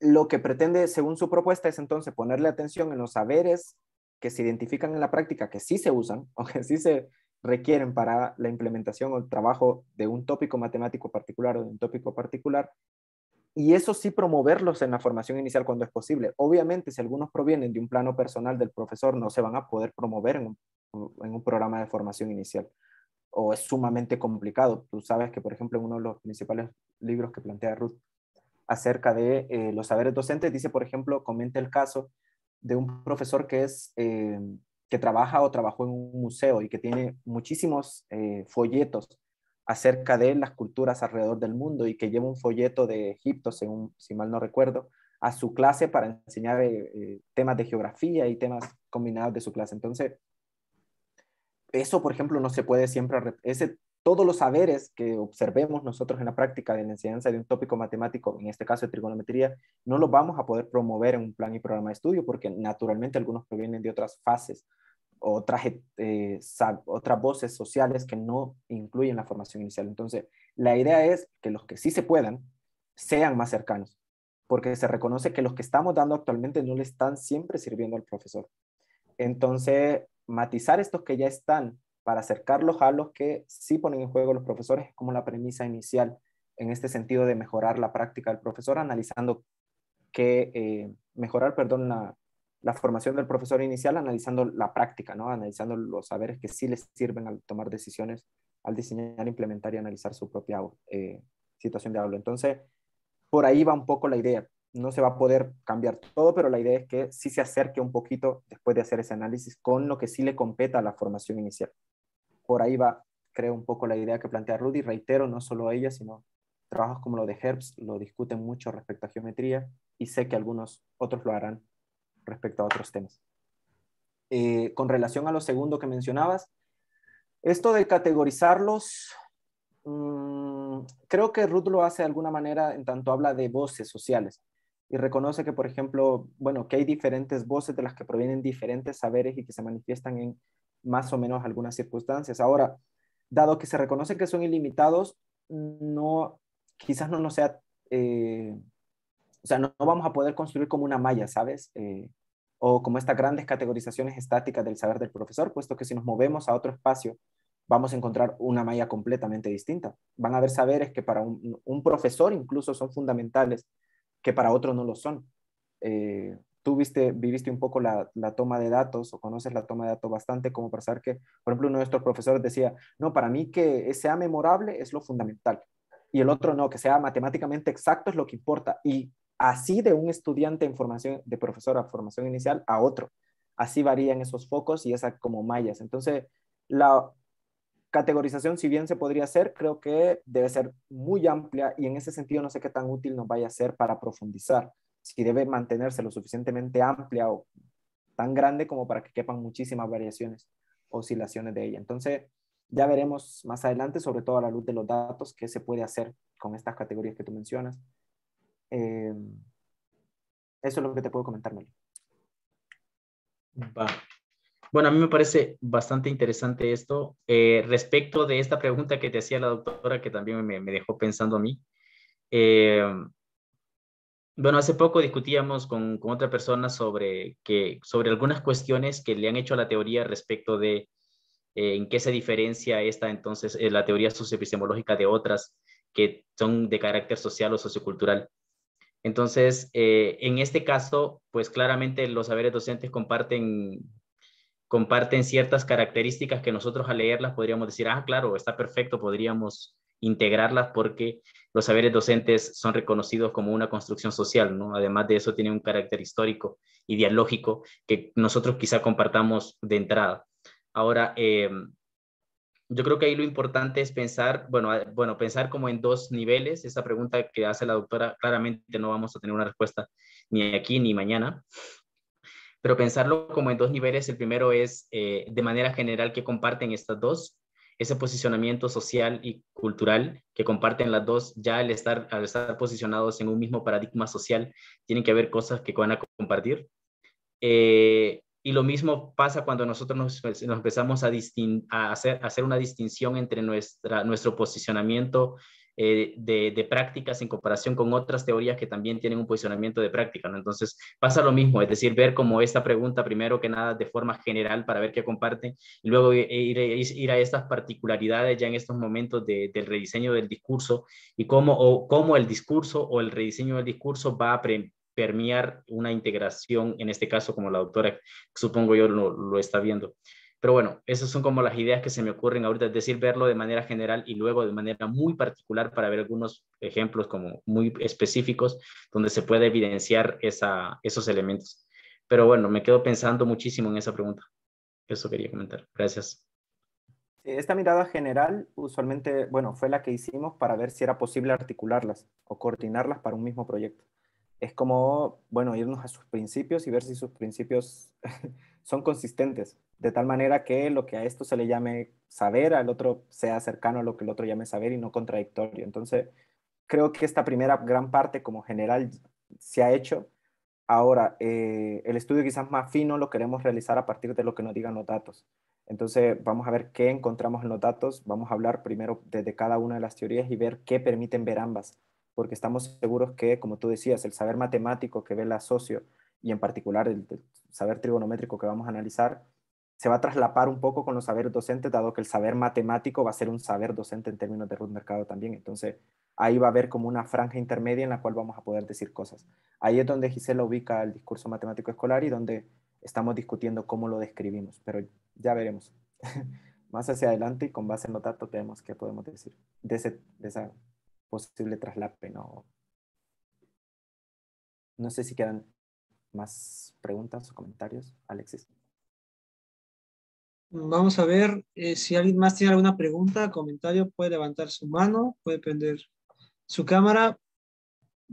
Lo que pretende, según su propuesta, es entonces ponerle atención en los saberes que se identifican en la práctica, que sí se usan o que sí se requieren para la implementación o el trabajo de un tópico matemático particular o de un tópico particular, y eso sí promoverlos en la formación inicial cuando es posible. Obviamente, si algunos provienen de un plano personal del profesor, no se van a poder promover en un, programa de formación inicial o es sumamente complicado. Tú sabes que, por ejemplo, en uno de los principales libros que plantea Ruth acerca de eh, los saberes docentes, dice, por ejemplo, comenta el caso de un profesor que es... Eh, que trabaja o trabajó en un museo y que tiene muchísimos eh, folletos acerca de las culturas alrededor del mundo y que lleva un folleto de Egipto, según, si mal no recuerdo, a su clase para enseñar temas de geografía y temas combinados de su clase. Entonces, eso, por ejemplo, no se puede siempre, todos los saberes que observemos nosotros en la práctica de la enseñanza de un tópico matemático, en este caso de trigonometría, no los vamos a poder promover en un plan y programa de estudio porque naturalmente algunos provienen de otras fases otras, eh, otras voces sociales que no incluyen la formación inicial. Entonces, la idea es que los que sí se puedan sean más cercanos, porque se reconoce que los que estamos dando actualmente no le están siempre sirviendo al profesor. Entonces, matizar estos que ya están para acercarlos a los que sí ponen en juego los profesores es como la premisa inicial en este sentido de mejorar la práctica del profesor, analizando que, eh, mejorar, perdón, la, la formación del profesor inicial analizando la práctica, ¿no? Analizando los saberes que sí les sirven al tomar decisiones, al diseñar, implementar y analizar su propia eh, situación de aula. Entonces, por ahí va un poco la idea. No se va a poder cambiar todo, pero la idea es que sí se acerque un poquito después de hacer ese análisis con lo que sí le competa a la formación inicial. Por ahí va, creo, un poco la idea que plantea Rudy. Reitero, no solo ella, sino trabajos como lo de Herbst lo discuten mucho respecto a geometría y sé que algunos otros lo harán respecto a otros temas. Eh, con relación a lo segundo que mencionabas, esto de categorizarlos, mm, creo que Ruth lo hace de alguna manera en tanto habla de voces sociales y reconoce que, por ejemplo, bueno, que hay diferentes voces de las que provienen diferentes saberes y que se manifiestan en más o menos algunas circunstancias. Ahora, dado que se reconoce que son ilimitados, no, quizás no nos sea eh, o sea, no, vamos a poder construir como una malla, ¿sabes? Eh, o como estas grandes categorizaciones estáticas del saber del profesor, puesto que si nos movemos a otro espacio, vamos a encontrar una malla completamente distinta. Van a haber saberes que para un, profesor incluso son fundamentales, que para otro no lo son. Eh, tú viste, viviste un poco la, la, toma de datos o conoces la toma de datos bastante como para saber que, por ejemplo, uno de nuestros profesores decía, no, para mí que sea memorable es lo fundamental. Y el otro no, que sea matemáticamente exacto es lo que importa. Y así de un estudiante en formación, de profesor a formación inicial a otro. Así varían esos focos y esas como mallas. Entonces, la categorización, si bien se podría hacer, creo que debe ser muy amplia y en ese sentido no sé qué tan útil nos vaya a ser para profundizar. Si debe mantenerse lo suficientemente amplia o tan grande como para que quepan muchísimas variaciones, oscilaciones de ella. Entonces, ya veremos más adelante, sobre todo a la luz de los datos, qué se puede hacer con estas categorías que tú mencionas eh, eso es lo que te puedo comentar, Meli. Bueno, a mí me parece bastante interesante esto. Eh, respecto de esta pregunta que te hacía la doctora, que también me, dejó pensando a mí. Eh, bueno, hace poco discutíamos con, otra persona sobre, que, sobre algunas cuestiones que le han hecho a la teoría respecto de en qué se diferencia esta entonces la teoría socioepistemológica de otras que son de carácter social o sociocultural. Entonces, eh, en este caso, pues claramente los saberes docentes comparten, comparten ciertas características que nosotros al leerlas podríamos decir, ah, claro, está perfecto, podríamos integrarlas porque los saberes docentes son reconocidos como una construcción social, ¿no? Además de eso, tienen un carácter histórico y dialógico que nosotros quizá compartamos de entrada. Ahora, eh, yo creo que ahí lo importante es pensar, bueno, bueno, pensar como en dos niveles. Esa pregunta que hace la doctora, claramente no vamos a tener una respuesta ni aquí ni mañana, pero pensarlo como en dos niveles. El primero es, eh, de manera general, que comparten estas dos, ese posicionamiento social y cultural que comparten las dos, ya al estar, al estar posicionados en un mismo paradigma social, tienen que haber cosas que van a compartir. Eh, Y lo mismo pasa cuando nosotros nos, pues, empezamos a, a, hacer, a hacer una distinción entre nuestra, nuestro posicionamiento eh, de, prácticas en comparación con otras teorías que también tienen un posicionamiento de práctica. ¿no? Entonces pasa lo mismo, es decir, ver como esta pregunta primero que nada de forma general para ver qué comparten y luego ir, a estas particularidades ya en estos momentos del rediseño del discurso y cómo, o, cómo el discurso o el rediseño del discurso va a permear una integración, en este caso como la doctora supongo yo lo, lo está viendo. Pero bueno, esas son como las ideas que se me ocurren ahorita, es decir, verlo de manera general y luego de manera muy particular para ver algunos ejemplos como muy específicos donde se puede evidenciar esa, esos elementos. Pero bueno, me quedo pensando muchísimo en esa pregunta. Eso quería comentar. Gracias. Esta mirada general usualmente, bueno, fue la que hicimos para ver si era posible articularlas o coordinarlas para un mismo proyecto. Es como, bueno, irnos a sus principios y ver si sus principios son consistentes, de tal manera que lo que a esto se le llame saber, al otro sea cercano a lo que el otro llame saber y no contradictorio. Entonces, creo que esta primera gran parte como general se ha hecho. Ahora, eh, el estudio quizás más fino lo queremos realizar a partir de lo que nos digan los datos. Entonces, vamos a ver qué encontramos en los datos. Vamos a hablar primero de cada una de las teorías y ver qué permiten ver ambas, porque estamos seguros que, como tú decías, el saber matemático que ve la socio y en particular el, saber trigonométrico que vamos a analizar, se va a traslapar un poco con los saberes docentes, dado que el saber matemático va a ser un saber docente en términos de Ruth Mercado también. Entonces, ahí va a haber como una franja intermedia en la cual vamos a poder decir cosas. Ahí es donde Gisela ubica el discurso matemático escolar y donde estamos discutiendo cómo lo describimos, pero ya veremos. Más hacia adelante y con base en los datos vemos qué podemos decir de, ese, de esa posible traslape. ¿no? no sé si quedan más preguntas o comentarios, Alexis. Vamos a ver eh, si alguien más tiene alguna pregunta, comentario, puede levantar su mano, puede prender su cámara.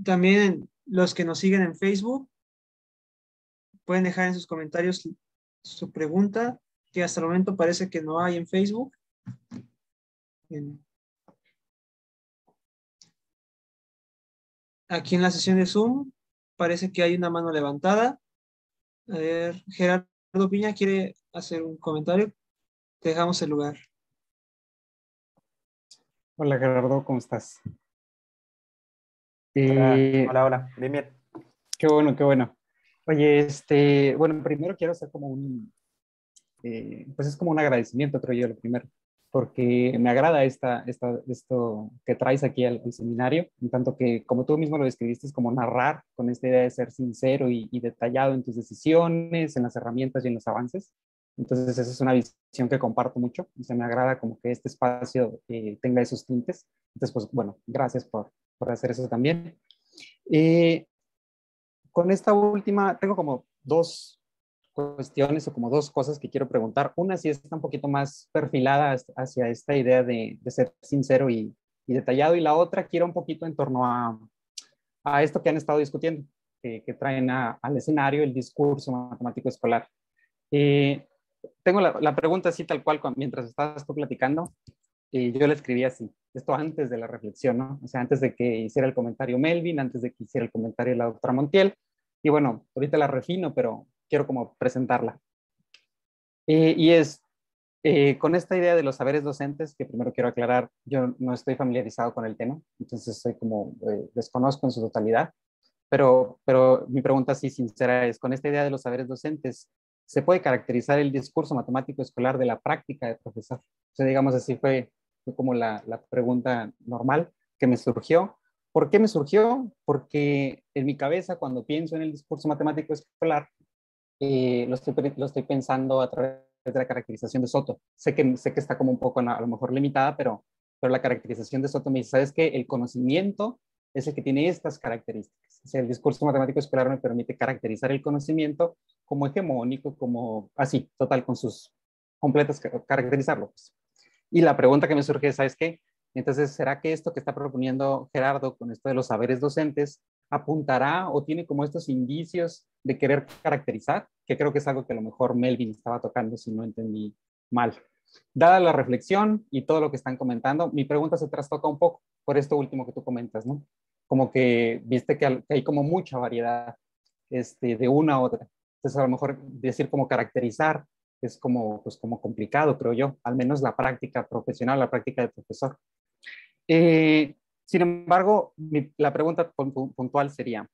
También los que nos siguen en Facebook pueden dejar en sus comentarios su pregunta, que hasta el momento parece que no hay en Facebook. Aquí en la sesión de Zoom parece que hay una mano levantada. A ver, Gerardo Piña quiere hacer un comentario. Te dejamos el lugar. Hola Gerardo, ¿cómo estás? Hola, eh, hola, hola, bien, bien. Qué bueno, qué bueno. Oye, este, bueno, primero quiero hacer como un, eh, pues es como un agradecimiento, creo yo, lo primero porque me agrada esta, esta, esto que traes aquí al, seminario, en tanto que, como tú mismo lo describiste, es como narrar con esta idea de ser sincero y, detallado en tus decisiones, en las herramientas y en los avances. Entonces, esa es una visión que comparto mucho. O sea, me agrada como que este espacio eh, tenga esos tintes. Entonces, pues, bueno, gracias por, por hacer eso también. Eh, con esta última, tengo como dos cuestiones o como dos cosas que quiero preguntar. Una sí está un poquito más perfilada hacia esta idea de, ser sincero y, detallado y la otra quiero un poquito en torno a, a esto que han estado discutiendo, que, traen al escenario el discurso matemático escolar. Eh, tengo la, pregunta así tal cual mientras estabas tú platicando. y yo la escribí así, esto antes de la reflexión, ¿no? O sea, antes de que hiciera el comentario Melvin, antes de que hiciera el comentario la doctora Montiel. Y bueno, ahorita la refino, pero quiero como presentarla. Eh, y es, eh, con esta idea de los saberes docentes, que primero quiero aclarar, yo no estoy familiarizado con el tema, entonces soy como, eh, desconozco en su totalidad, pero, pero mi pregunta así sincera es, con esta idea de los saberes docentes, ¿se puede caracterizar el discurso matemático escolar de la práctica de profesor? O sea, digamos así fue, fue como la, pregunta normal que me surgió. ¿Por qué me surgió? Porque en mi cabeza, cuando pienso en el discurso matemático escolar, eh, lo, estoy, estoy pensando a través de la caracterización de Soto. Sé que, sé que está como un poco a lo mejor limitada, pero, pero la caracterización de Soto me dice, ¿sabes qué? El conocimiento es el que tiene estas características. El discurso matemático escolar me permite caracterizar el conocimiento como hegemónico, como así, total, con sus completas, caracterizarlo. Pues. Y la pregunta que me surge, ¿sabes qué? Entonces, ¿será que esto que está proponiendo Gerardo con esto de los saberes docentes apuntará o tiene como estos indicios de querer caracterizar, que creo que es algo que a lo mejor Melvin estaba tocando si no entendí mal. Dada la reflexión y todo lo que están comentando, mi pregunta se trastoca un poco por esto último que tú comentas, ¿no? Como que viste que hay como mucha variedad este, de una a otra. Entonces, a lo mejor decir como caracterizar es como, pues, como complicado, creo yo, al menos la práctica profesional, la práctica de profesor. Eh, sin embargo, la pregunta puntual sería,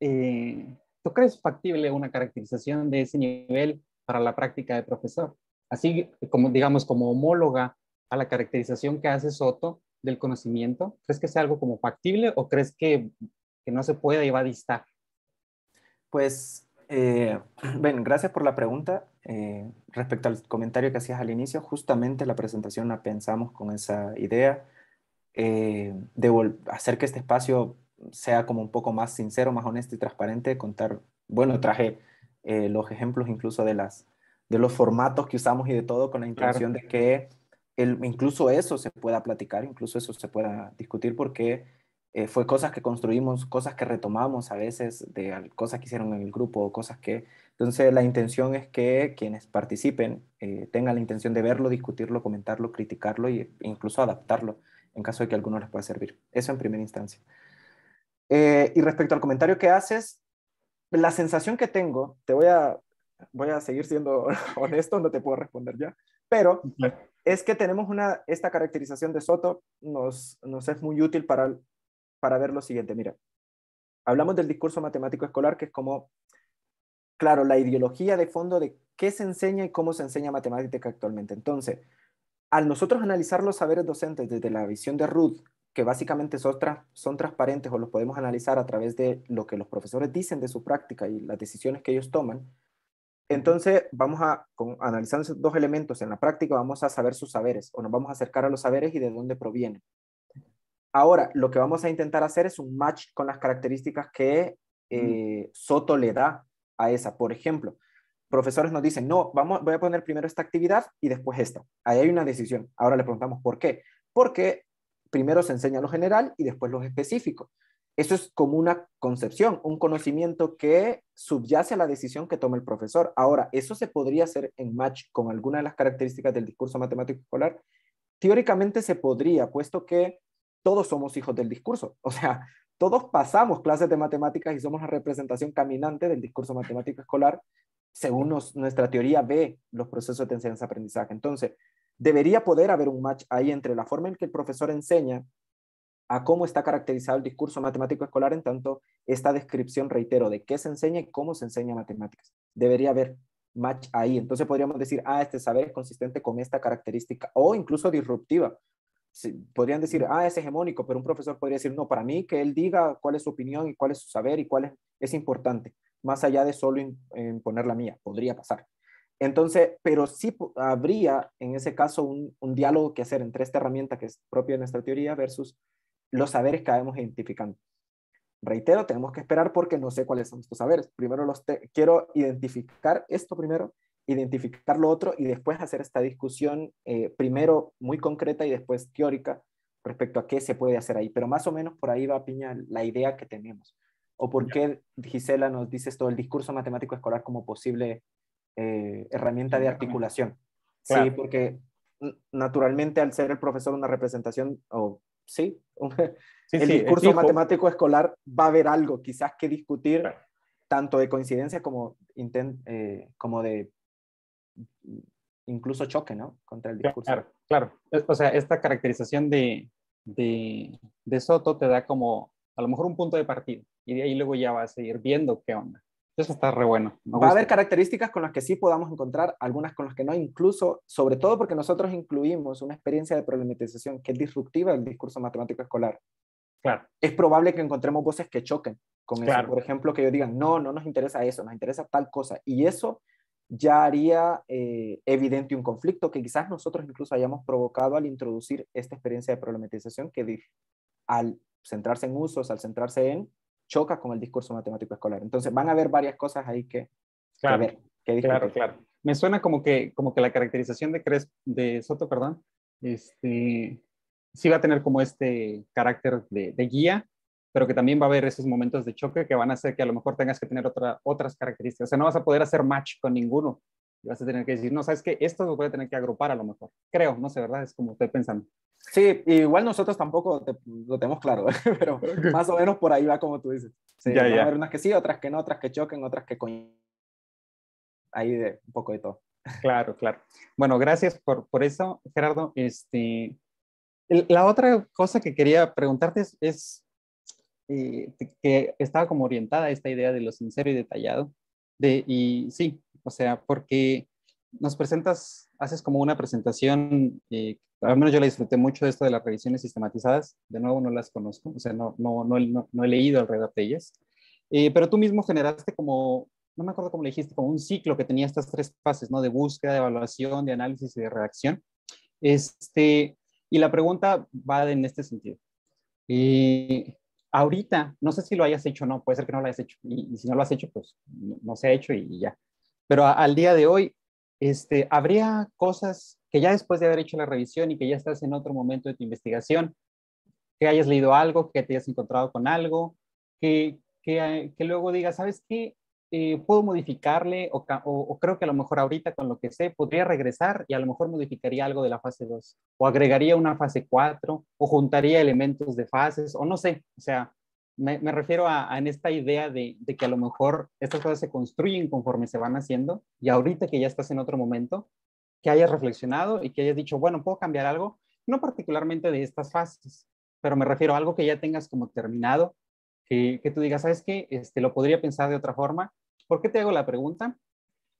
eh, ¿tú crees factible una caracterización de ese nivel para la práctica de profesor? Así como, digamos, como homóloga a la caracterización que hace Soto del conocimiento, ¿crees que sea algo como factible o crees que, que no se puede y va a distar? Pues, eh, gracias por la pregunta. Eh, respecto al comentario que hacías al inicio, justamente la presentación la pensamos con esa idea eh, de hacer que este espacio sea como un poco más sincero, más honesto y transparente, contar, bueno, traje eh, los ejemplos incluso de, las, de los formatos que usamos y de todo con la intención de que el, incluso eso se pueda platicar, incluso eso se pueda discutir porque eh, fue cosas que construimos, cosas que retomamos a veces, de cosas que hicieron en el grupo, cosas que... Entonces la intención es que quienes participen eh, tengan la intención de verlo, discutirlo, comentarlo, criticarlo e incluso adaptarlo en caso de que alguno les pueda servir. Eso en primera instancia. Eh, y respecto al comentario que haces, la sensación que tengo, te voy a, voy a seguir siendo honesto, no te puedo responder ya, pero es que tenemos una, esta caracterización de Soto, nos, nos es muy útil para para ver lo siguiente. Mira, hablamos del discurso matemático escolar, que es como, claro, la ideología de fondo de qué se enseña y cómo se enseña matemática actualmente. Entonces, al nosotros analizar los saberes docentes desde la visión de Ruth, que básicamente son, son transparentes o los podemos analizar a través de lo que los profesores dicen de su práctica y las decisiones que ellos toman, entonces vamos a, con, analizando esos dos elementos en la práctica, vamos a saber sus saberes o nos vamos a acercar a los saberes y de dónde provienen. Ahora, lo que vamos a intentar hacer es un match con las características que eh, Soto le da a esa. Por ejemplo, profesores nos dicen, no, vamos, voy a poner primero esta actividad y después esta. Ahí hay una decisión. Ahora le preguntamos por qué. Porque primero se enseña lo general y después lo específico. Eso es como una concepción, un conocimiento que subyace a la decisión que toma el profesor. Ahora, ¿eso se podría hacer en match con alguna de las características del discurso matemático escolar? Teóricamente se podría, puesto que todos somos hijos del discurso. O sea, todos pasamos clases de matemáticas y somos la representación caminante del discurso matemático escolar, según nuestra teoría ve los procesos de enseñanza-aprendizaje. Entonces, debería poder haber un match ahí entre la forma en que el profesor enseña a cómo está caracterizado el discurso matemático escolar, en tanto esta descripción, reitero, de qué se enseña y cómo se enseña matemáticas. Debería haber match ahí. Entonces podríamos decir, ah, este saber es consistente con esta característica o incluso disruptiva podrían decir, ah, es hegemónico, pero un profesor podría decir, no, para mí que él diga cuál es su opinión y cuál es su saber y cuál es, es importante, más allá de solo imponer la mía, podría pasar. Entonces, pero sí habría en ese caso un, un, diálogo que hacer entre esta herramienta que es propia de nuestra teoría versus los saberes que vamos identificando. Reitero, tenemos que esperar porque no sé cuáles son estos saberes. Primero los quiero identificar esto primero identificar lo otro y después hacer esta discusión eh, primero muy concreta y después teórica respecto a qué se puede hacer ahí. Pero más o menos por ahí va, Piña, la idea que tenemos. O por qué Gisela nos dice esto, el discurso matemático escolar como posible eh, herramienta de articulación. Sí, porque naturalmente al ser el profesor una representación, o sí, el discurso matemático escolar va a haber algo quizás que discutir, tanto de coincidencia como, eh, como de incluso choque, ¿no? Contra el discurso. Claro, claro. O sea, esta caracterización de, de, de, Soto te da como a lo mejor un punto de partida y de ahí luego ya vas a seguir viendo qué onda. Eso está re bueno. Va a haber características con las que sí podamos encontrar, algunas con las que no, incluso, sobre todo porque nosotros incluimos una experiencia de problematización que es disruptiva del discurso matemático escolar. Claro. Es probable que encontremos voces que choquen con eso. Por ejemplo, que yo digan, no, no nos interesa eso, nos interesa tal cosa. Y eso ya haría eh, evidente un conflicto que quizás nosotros incluso hayamos provocado al introducir esta experiencia de problematización que al centrarse en usos, al centrarse en, choca con el discurso matemático escolar. Entonces van a haber varias cosas ahí que, claro, ver. claro, claro. Me suena como que, como que la caracterización de, Cres, de Soto, perdón, este, sí va a tener como este carácter de, de guía, pero que también va a haber esos momentos de choque que van a hacer que a lo mejor tengas que tener otra, otras características. O sea, no vas a poder hacer match con ninguno. Y vas a tener que decir, no, sabes que esto lo voy a tener que agrupar a lo mejor. Creo, no sé, ¿verdad? Es como estoy pensando. Sí, igual nosotros tampoco lo tenemos claro, pero más o menos por ahí va como tú dices. Sí, ya, ya. a haber unas que sí, otras que no, otras que choquen, otras que coinciden ahí de un poco de todo. Claro, claro. Bueno, gracias por, por eso, Gerardo. Este, la otra cosa que quería preguntarte es, eh, que estaba como orientada a esta idea de lo sincero y detallado. De, y sí, o sea, porque nos presentas, haces como una presentación, eh, al menos yo la disfruté mucho de esto de las revisiones sistematizadas, de nuevo no las conozco, o sea, no, no, no, no he leído alrededor de ellas, eh, pero tú mismo generaste como, no me acuerdo cómo le dijiste, como un ciclo que tenía estas tres fases, ¿no? De búsqueda, de evaluación, de análisis y de redacción. Este, y la pregunta va en este sentido. Eh, ahorita, no sé si lo hayas hecho o no, puede ser que no lo hayas hecho, y, si no lo has hecho, pues no, se ha hecho y, ya. Pero al día de hoy, este, ¿habría cosas que ya después de haber hecho la revisión y que ya estás en otro momento de tu investigación, que hayas leído algo, que te hayas encontrado con algo, que, que, que luego digas, ¿sabes qué? Eh, puedo modificarle o, o, creo que a lo mejor ahorita con lo que sé podría regresar y a lo mejor modificaría algo de la fase 2 o agregaría una fase 4 o juntaría elementos de fases o no sé, o sea, me, refiero a, en esta idea de, de, que a lo mejor estas cosas se construyen conforme se van haciendo y ahorita que ya estás en otro momento, que hayas reflexionado y que hayas dicho, bueno, puedo cambiar algo, no particularmente de estas fases, pero me refiero a algo que ya tengas como terminado, que, que tú digas, ¿sabes qué? Este, lo podría pensar de otra forma ¿Por qué te hago la pregunta?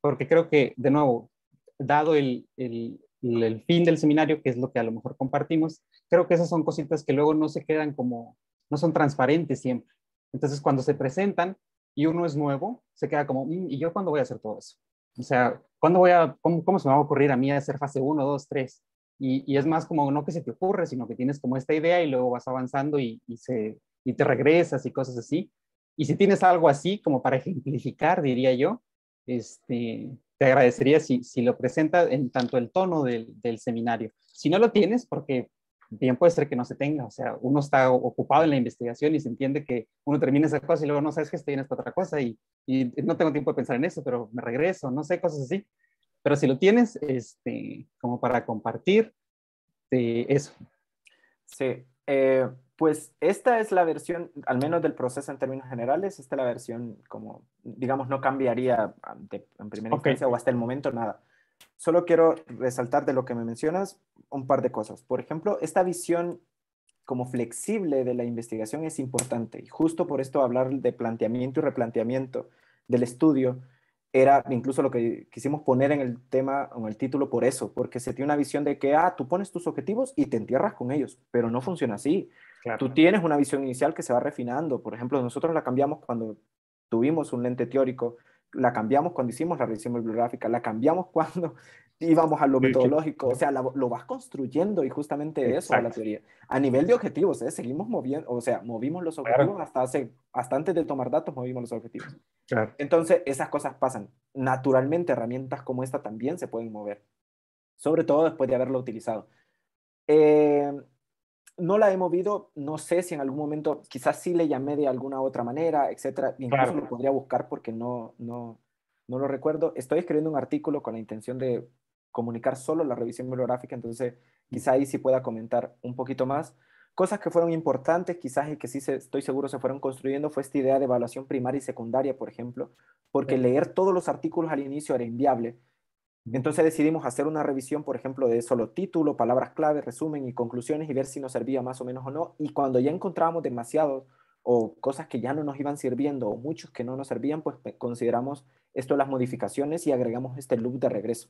Porque creo que, de nuevo, dado el, el, el, fin del seminario, que es lo que a lo mejor compartimos, creo que esas son cositas que luego no se quedan como, no son transparentes siempre. Entonces, cuando se presentan y uno es nuevo, se queda como, mm, ¿y yo cuándo voy a hacer todo eso? O sea, ¿cuándo voy a, cómo, cómo se me va a ocurrir a mí hacer fase 1, 2, 3? Y, y, es más como no que se te ocurre, sino que tienes como esta idea y luego vas avanzando y, y, se, y te regresas y cosas así. Y si tienes algo así como para ejemplificar, diría yo, este, te agradecería si, si lo presenta en tanto el tono del, del, seminario. Si no lo tienes, porque bien puede ser que no se tenga, o sea, uno está ocupado en la investigación y se entiende que uno termina esa cosa y luego no sabes que estoy en esta otra cosa y, y no tengo tiempo de pensar en eso, pero me regreso, no sé, cosas así. Pero si lo tienes, este, como para compartir, de eso. Sí, eh, pues esta es la versión, al menos del proceso en términos generales, esta es la versión como, digamos, no cambiaría en primera instancia o hasta el momento nada. Solo quiero resaltar de lo que me mencionas un par de cosas. Por ejemplo, esta visión como flexible de la investigación es importante y justo por esto hablar de planteamiento y replanteamiento del estudio era incluso lo que quisimos poner en el tema, en el título por eso, porque se tiene una visión de que, ah, tú pones tus objetivos y te entierras con ellos, pero no funciona así. Tú tienes una visión inicial que se va refinando. Por ejemplo, nosotros la cambiamos cuando tuvimos un lente teórico, la cambiamos cuando hicimos la revisión bibliográfica, la cambiamos cuando íbamos a lo metodológico, o sea, lo vas construyendo y justamente eso es la teoría. A nivel de objetivos, ¿eh? seguimos moviendo, o sea, movimos los objetivos hasta, hace, hasta antes de tomar datos, movimos los objetivos. Entonces, esas cosas pasan. Naturalmente, herramientas como esta también se pueden mover, sobre todo después de haberlo utilizado. Eh, no la he movido, no sé si en algún momento, quizás sí le llamé de alguna otra manera, etcétera. Incluso lo podría buscar porque no, no, no lo recuerdo. Estoy escribiendo un artículo con la intención de comunicar solo la revisión bibliográfica, entonces quizá ahí sí pueda comentar un poquito más. Cosas que fueron importantes, quizás y que sí estoy seguro se fueron construyendo, fue esta idea de evaluación primaria y secundaria, por ejemplo, porque leer todos los artículos al inicio era inviable. Entonces decidimos hacer una revisión, por ejemplo, de solo título, palabras clave, resumen y conclusiones y ver si nos servía más o menos o no. Y cuando ya encontrábamos demasiados o cosas que ya no nos iban sirviendo o muchos que no nos servían, pues consideramos esto las modificaciones y agregamos este loop de regreso,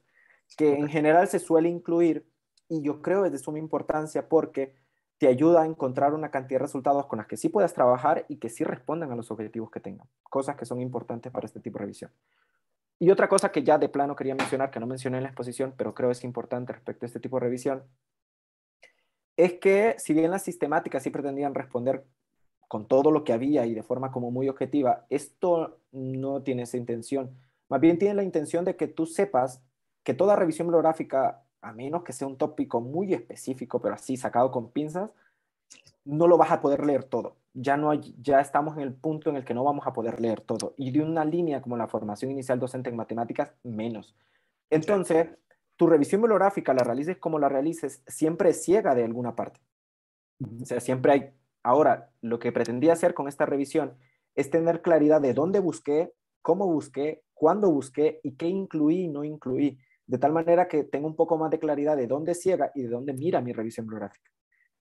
que en general se suele incluir y yo creo es de suma importancia porque te ayuda a encontrar una cantidad de resultados con las que sí puedas trabajar y que sí respondan a los objetivos que tengan, cosas que son importantes para este tipo de revisión. Y otra cosa que ya de plano quería mencionar, que no mencioné en la exposición, pero creo es importante respecto a este tipo de revisión, es que si bien las sistemáticas sí pretendían responder con todo lo que había y de forma como muy objetiva, esto no tiene esa intención. Más bien tiene la intención de que tú sepas que toda revisión bibliográfica, a menos que sea un tópico muy específico, pero así sacado con pinzas, no lo vas a poder leer todo ya, no ya estamos en el punto en el que no vamos a poder leer todo. Y de una línea como la formación inicial docente en matemáticas, menos. Entonces, tu revisión bibliográfica, la realices como la realices, siempre es ciega de alguna parte. O sea, siempre hay... Ahora, lo que pretendía hacer con esta revisión es tener claridad de dónde busqué, cómo busqué cuándo busqué y qué incluí y no incluí, de tal manera que tengo un poco más de claridad de dónde ciega y de dónde mira mi revisión bibliográfica.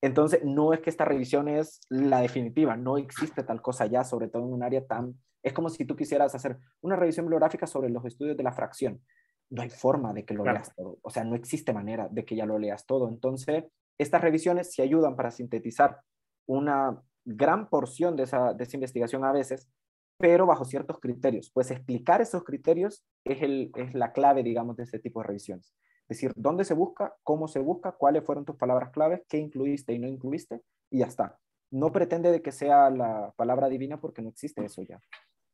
Entonces, no es que esta revisión es la definitiva, no existe tal cosa ya, sobre todo en un área tan... Es como si tú quisieras hacer una revisión bibliográfica sobre los estudios de la fracción. No hay forma de que lo leas todo, o sea, no existe manera de que ya lo leas todo. Entonces, estas revisiones sí ayudan para sintetizar una gran porción de esa, de esa investigación a veces, pero bajo ciertos criterios. Pues explicar esos criterios es, el, es la clave, digamos, de este tipo de revisiones. Es decir, dónde se busca, cómo se busca, cuáles fueron tus palabras claves, qué incluiste y no incluiste, y ya está. No pretende de que sea la palabra divina porque no existe eso ya.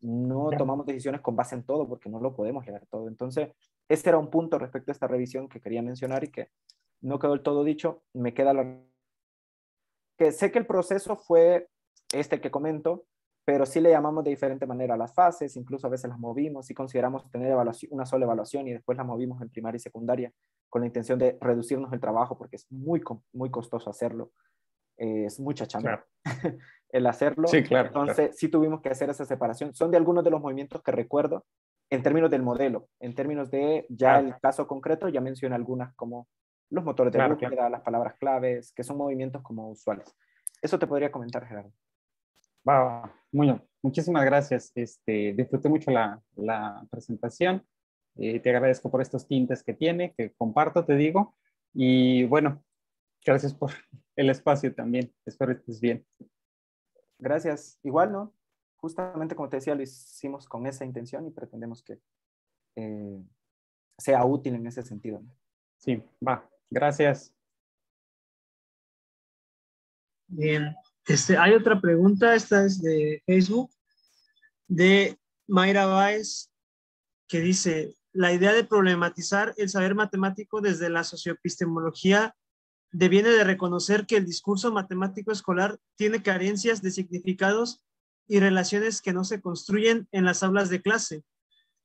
No tomamos decisiones con base en todo porque no lo podemos leer todo. Entonces, este era un punto respecto a esta revisión que quería mencionar y que no quedó del todo dicho. Me queda la... que sé que el proceso fue este que comento, pero sí le llamamos de diferente manera a las fases, incluso a veces las movimos y consideramos tener una sola evaluación y después las movimos en primaria y secundaria con la intención de reducirnos el trabajo porque es muy, muy costoso hacerlo. Eh, es mucha chamba el hacerlo. Sí, claro. Entonces, sí tuvimos que hacer esa separación. Son de algunos de los movimientos que recuerdo en términos del modelo. En términos de ya el caso concreto, ya mencioné algunas como los motores de búsqueda, las palabras claves, que son movimientos como usuales. Eso te podría comentar, Gerardo. Va, muy Muchísimas gracias. Este, disfruté mucho la, la presentación. Eh, te agradezco por estos tintes que tiene, que comparto, te digo. Y bueno, gracias por el espacio también. Espero que estés bien. Gracias. Igual, ¿no? Justamente como te decía, lo hicimos con esa intención y pretendemos que eh, sea útil en ese sentido. Sí, va. Gracias. Bien. Este, hay otra pregunta, esta es de Facebook, de Mayra Báez, que dice, la idea de problematizar el saber matemático desde la socioepistemología deviene de reconocer que el discurso matemático escolar tiene carencias de significados y relaciones que no se construyen en las aulas de clase.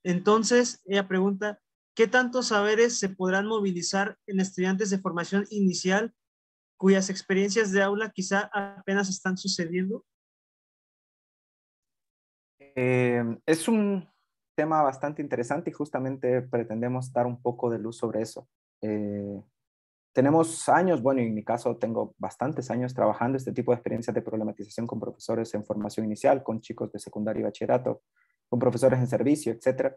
Entonces, ella pregunta, ¿qué tantos saberes se podrán movilizar en estudiantes de formación inicial cuyas experiencias de aula quizá apenas están sucediendo? Eh, es un tema bastante interesante y justamente pretendemos dar un poco de luz sobre eso. Eh, tenemos años, bueno, en mi caso tengo bastantes años trabajando este tipo de experiencias de problematización con profesores en formación inicial, con chicos de secundaria y bachillerato, con profesores en servicio, etcétera.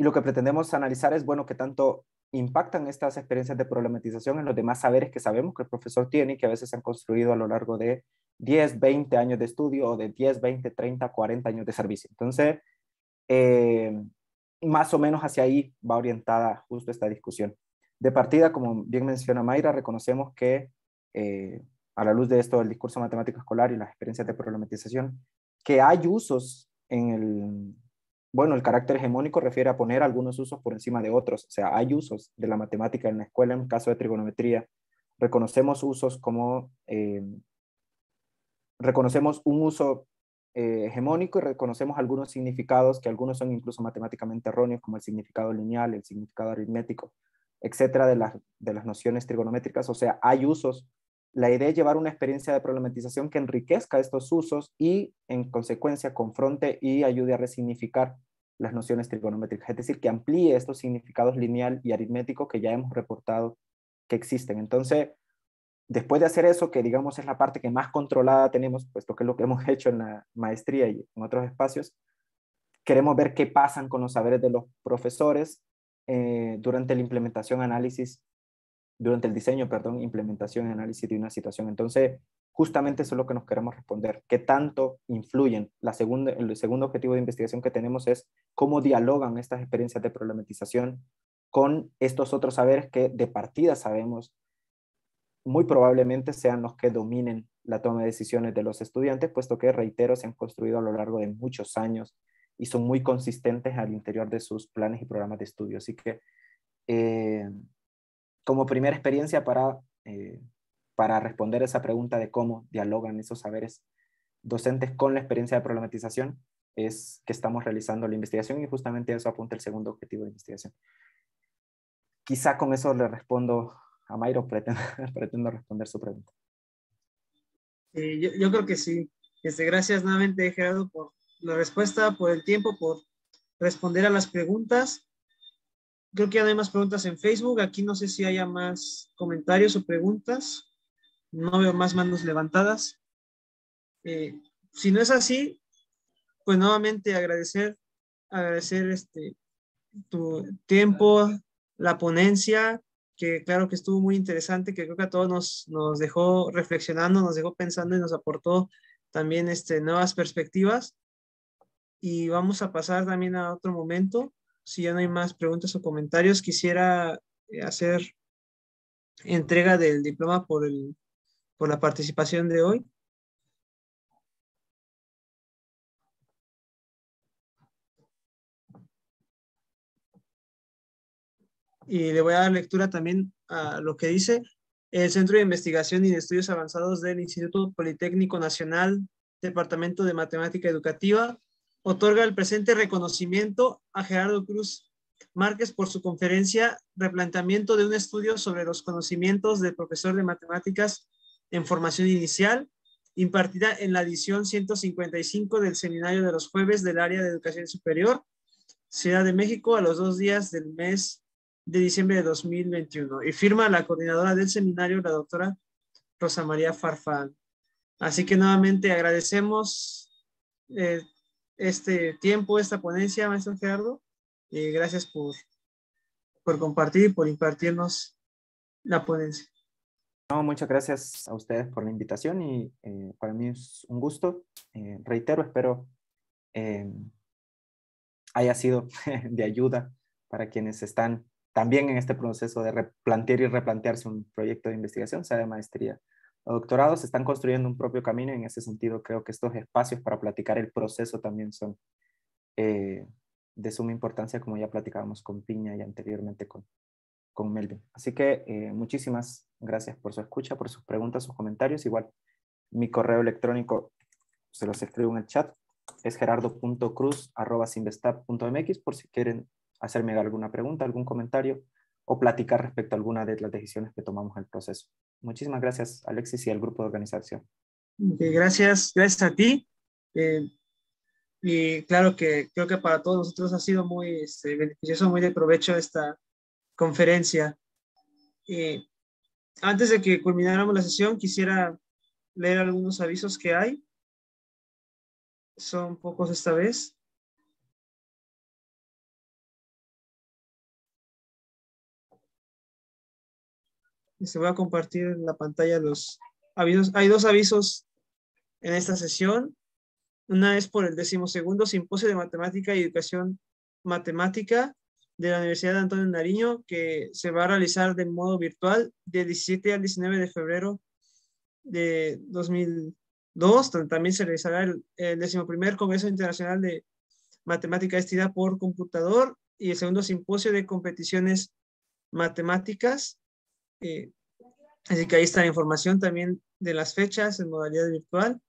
Y lo que pretendemos analizar es, bueno, qué tanto impactan estas experiencias de problematización en los demás saberes que sabemos que el profesor tiene y que a veces se han construido a lo largo de 10, 20 años de estudio o de 10, 20, 30, 40 años de servicio. Entonces, eh, más o menos hacia ahí va orientada justo esta discusión. De partida, como bien menciona Mayra, reconocemos que eh, a la luz de esto del discurso matemático escolar y las experiencias de problematización, que hay usos en el, bueno, el carácter hegemónico refiere a poner algunos usos por encima de otros. O sea, hay usos de la matemática en la escuela en caso de trigonometría. Reconocemos usos como, eh, reconocemos un uso eh, hegemónico y reconocemos algunos significados que algunos son incluso matemáticamente erróneos, como el significado lineal, el significado aritmético, etcétera, de, de las nociones trigonométricas. O sea, hay usos. La idea es llevar una experiencia de problematización que enriquezca estos usos y, en consecuencia, confronte y ayude a resignificar las nociones trigonométricas, es decir, que amplíe estos significados lineal y aritmético que ya hemos reportado que existen. Entonces, después de hacer eso, que digamos es la parte que más controlada tenemos, puesto que es lo que hemos hecho en la maestría y en otros espacios, queremos ver qué pasan con los saberes de los profesores eh, durante la implementación, análisis durante el diseño, perdón, implementación y análisis de una situación. Entonces, justamente eso es lo que nos queremos responder. ¿Qué tanto influyen? La segunda, el segundo objetivo de investigación que tenemos es cómo dialogan estas experiencias de problematización con estos otros saberes que de partida sabemos muy probablemente sean los que dominen la toma de decisiones de los estudiantes, puesto que, reitero, se han construido a lo largo de muchos años y son muy consistentes al interior de sus planes y programas de estudio. Así que eh, como primera experiencia para, eh, para responder esa pregunta de cómo dialogan esos saberes docentes con la experiencia de problematización, es que estamos realizando la investigación y justamente eso apunta el segundo objetivo de investigación. Quizá con eso le respondo a Mayro, pretendo, pretendo responder su pregunta. yo, yo, creo que sí. Este, gracias nuevamente, Gerardo, por la respuesta, por el tiempo, por responder a las preguntas. Creo que ya no hay más preguntas en Facebook. Aquí no sé si haya más comentarios o preguntas. No veo más manos levantadas. Eh, si no es así, pues nuevamente agradecer, agradecer este, tu tiempo, la ponencia, que claro que estuvo muy interesante, que creo que a todos nos, nos dejó reflexionando, nos dejó pensando y nos aportó también este, nuevas perspectivas. Y vamos a pasar también a otro momento. Si ya no hay más preguntas o comentarios, quisiera eh, hacer entrega del diploma por, el, por la participación de hoy. y le voy a dar lectura también a lo que dice el Centro de Investigación y de Estudios Avanzados del Instituto Politécnico Nacional, Departamento de Matemática Educativa, otorga el presente reconocimiento a Gerardo Cruz Márquez por su conferencia Replanteamiento de un estudio sobre los conocimientos del profesor de matemáticas en formación inicial, impartida en la edición 155 del Seminario de los Jueves del Área de Educación Superior, Ciudad de México, a los dos días del mes de diciembre de 2021 y firma la coordinadora del seminario, la doctora Rosa María Farfán. Así que nuevamente agradecemos eh, este tiempo, esta ponencia, maestro Gerardo, y gracias por, por compartir por impartirnos la ponencia. No, muchas gracias a ustedes por la invitación y eh, para mí es un gusto. Eh, reitero, espero haya sido de ayuda para quienes están también en este proceso de replantear y replantearse un proyecto de investigación, sea de maestría o doctorado, se están construyendo un propio camino. En ese sentido, creo que estos espacios para platicar el proceso también son eh, de suma importancia, como ya platicábamos con Piña y anteriormente con, con Melvin. Así que eh, muchísimas gracias por su escucha, por sus preguntas, sus comentarios. Igual, mi correo electrónico se los escribo en el chat, es gerardo.cruz.mx por si quieren hacerme alguna pregunta, algún comentario o platicar respecto a alguna de las decisiones que tomamos en el proceso. Muchísimas gracias, Alexis, y al grupo de organización. gracias, gracias a ti. Eh, y claro que creo que para todos nosotros ha sido muy este, beneficioso, muy de provecho esta conferencia. Y antes de que culmináramos la sesión, quisiera leer algunos avisos que hay. Son pocos esta vez. Se voy a compartir en la pantalla los avisos. Hay dos avisos en esta sesión. Una es por el decimosegundo Simposio de Matemática y Educación Matemática de la Universidad de Antonio Nariño, que se va a realizar de modo virtual del 17 al 19 de febrero de 2002. También se realizará el, el decimoprimer Congreso Internacional de Matemática Estida por Computador y el segundo Simposio de Competiciones Matemáticas eh, así que ahí está la información también de las fechas en modalidad virtual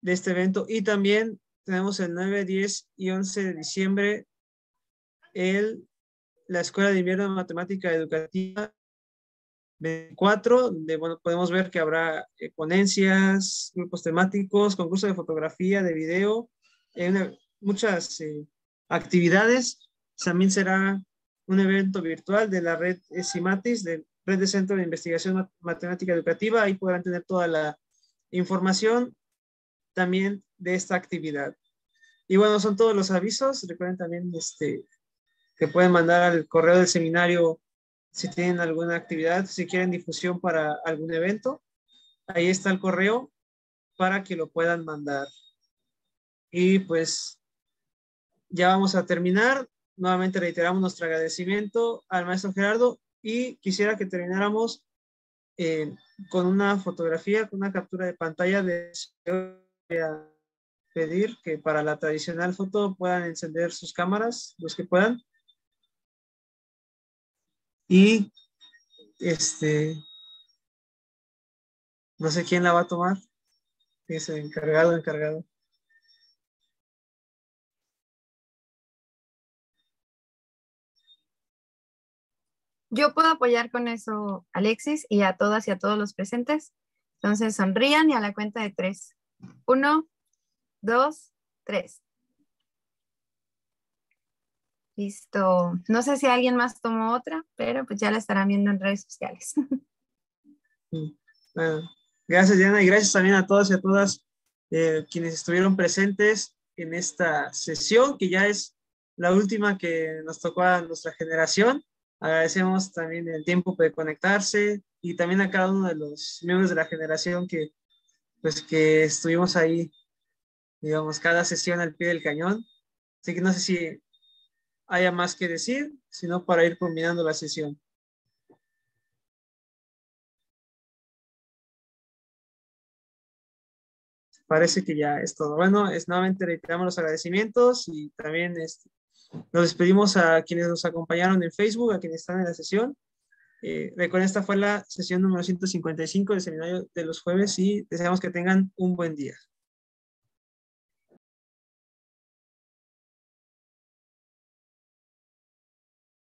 de este evento. Y también tenemos el 9, 10 y 11 de diciembre el, la Escuela de Invierno de Matemática Educativa 24, donde bueno, podemos ver que habrá eh, ponencias, grupos temáticos, concursos de fotografía, de video, eh, muchas actividades. También será un evento virtual de la red CIMATIS, del Red de Centro de Investigación Matemática Educativa. Ahí podrán tener toda la información también de esta actividad. Y bueno, son todos los avisos. Recuerden también este, que pueden mandar al correo del seminario si tienen alguna actividad, si quieren difusión para algún evento. Ahí está el correo para que lo puedan mandar. Y pues ya vamos a terminar. Nuevamente reiteramos nuestro agradecimiento al maestro Gerardo y quisiera que termináramos eh, con una fotografía, con una captura de pantalla de pedir que para la tradicional foto puedan encender sus cámaras, los que puedan. Y este, no sé quién la va a tomar. Es encargado, encargado. Yo puedo apoyar con eso, Alexis, y a todas y a todos los presentes. Entonces sonrían y a la cuenta de tres. Uno, dos, tres. Listo. No sé si alguien más tomó otra, pero pues ya la estarán viendo en redes sociales. Bueno, gracias Diana y gracias también a todos y a todas eh, quienes estuvieron presentes en esta sesión, que ya es la última que nos tocó a nuestra generación. Agradecemos también el tiempo de conectarse y también a cada uno de los miembros de la generación que, pues, que estuvimos ahí, digamos, cada sesión al pie del cañón. Así que no sé si haya más que decir, sino para ir combinando la sesión. Parece que ya es todo. Bueno, es nuevamente reiteramos los agradecimientos y también este, nos despedimos a quienes nos acompañaron en Facebook, a quienes están en la sesión. Eh, recuerden, esta fue la sesión número 155 del seminario de los jueves y deseamos que tengan un buen día.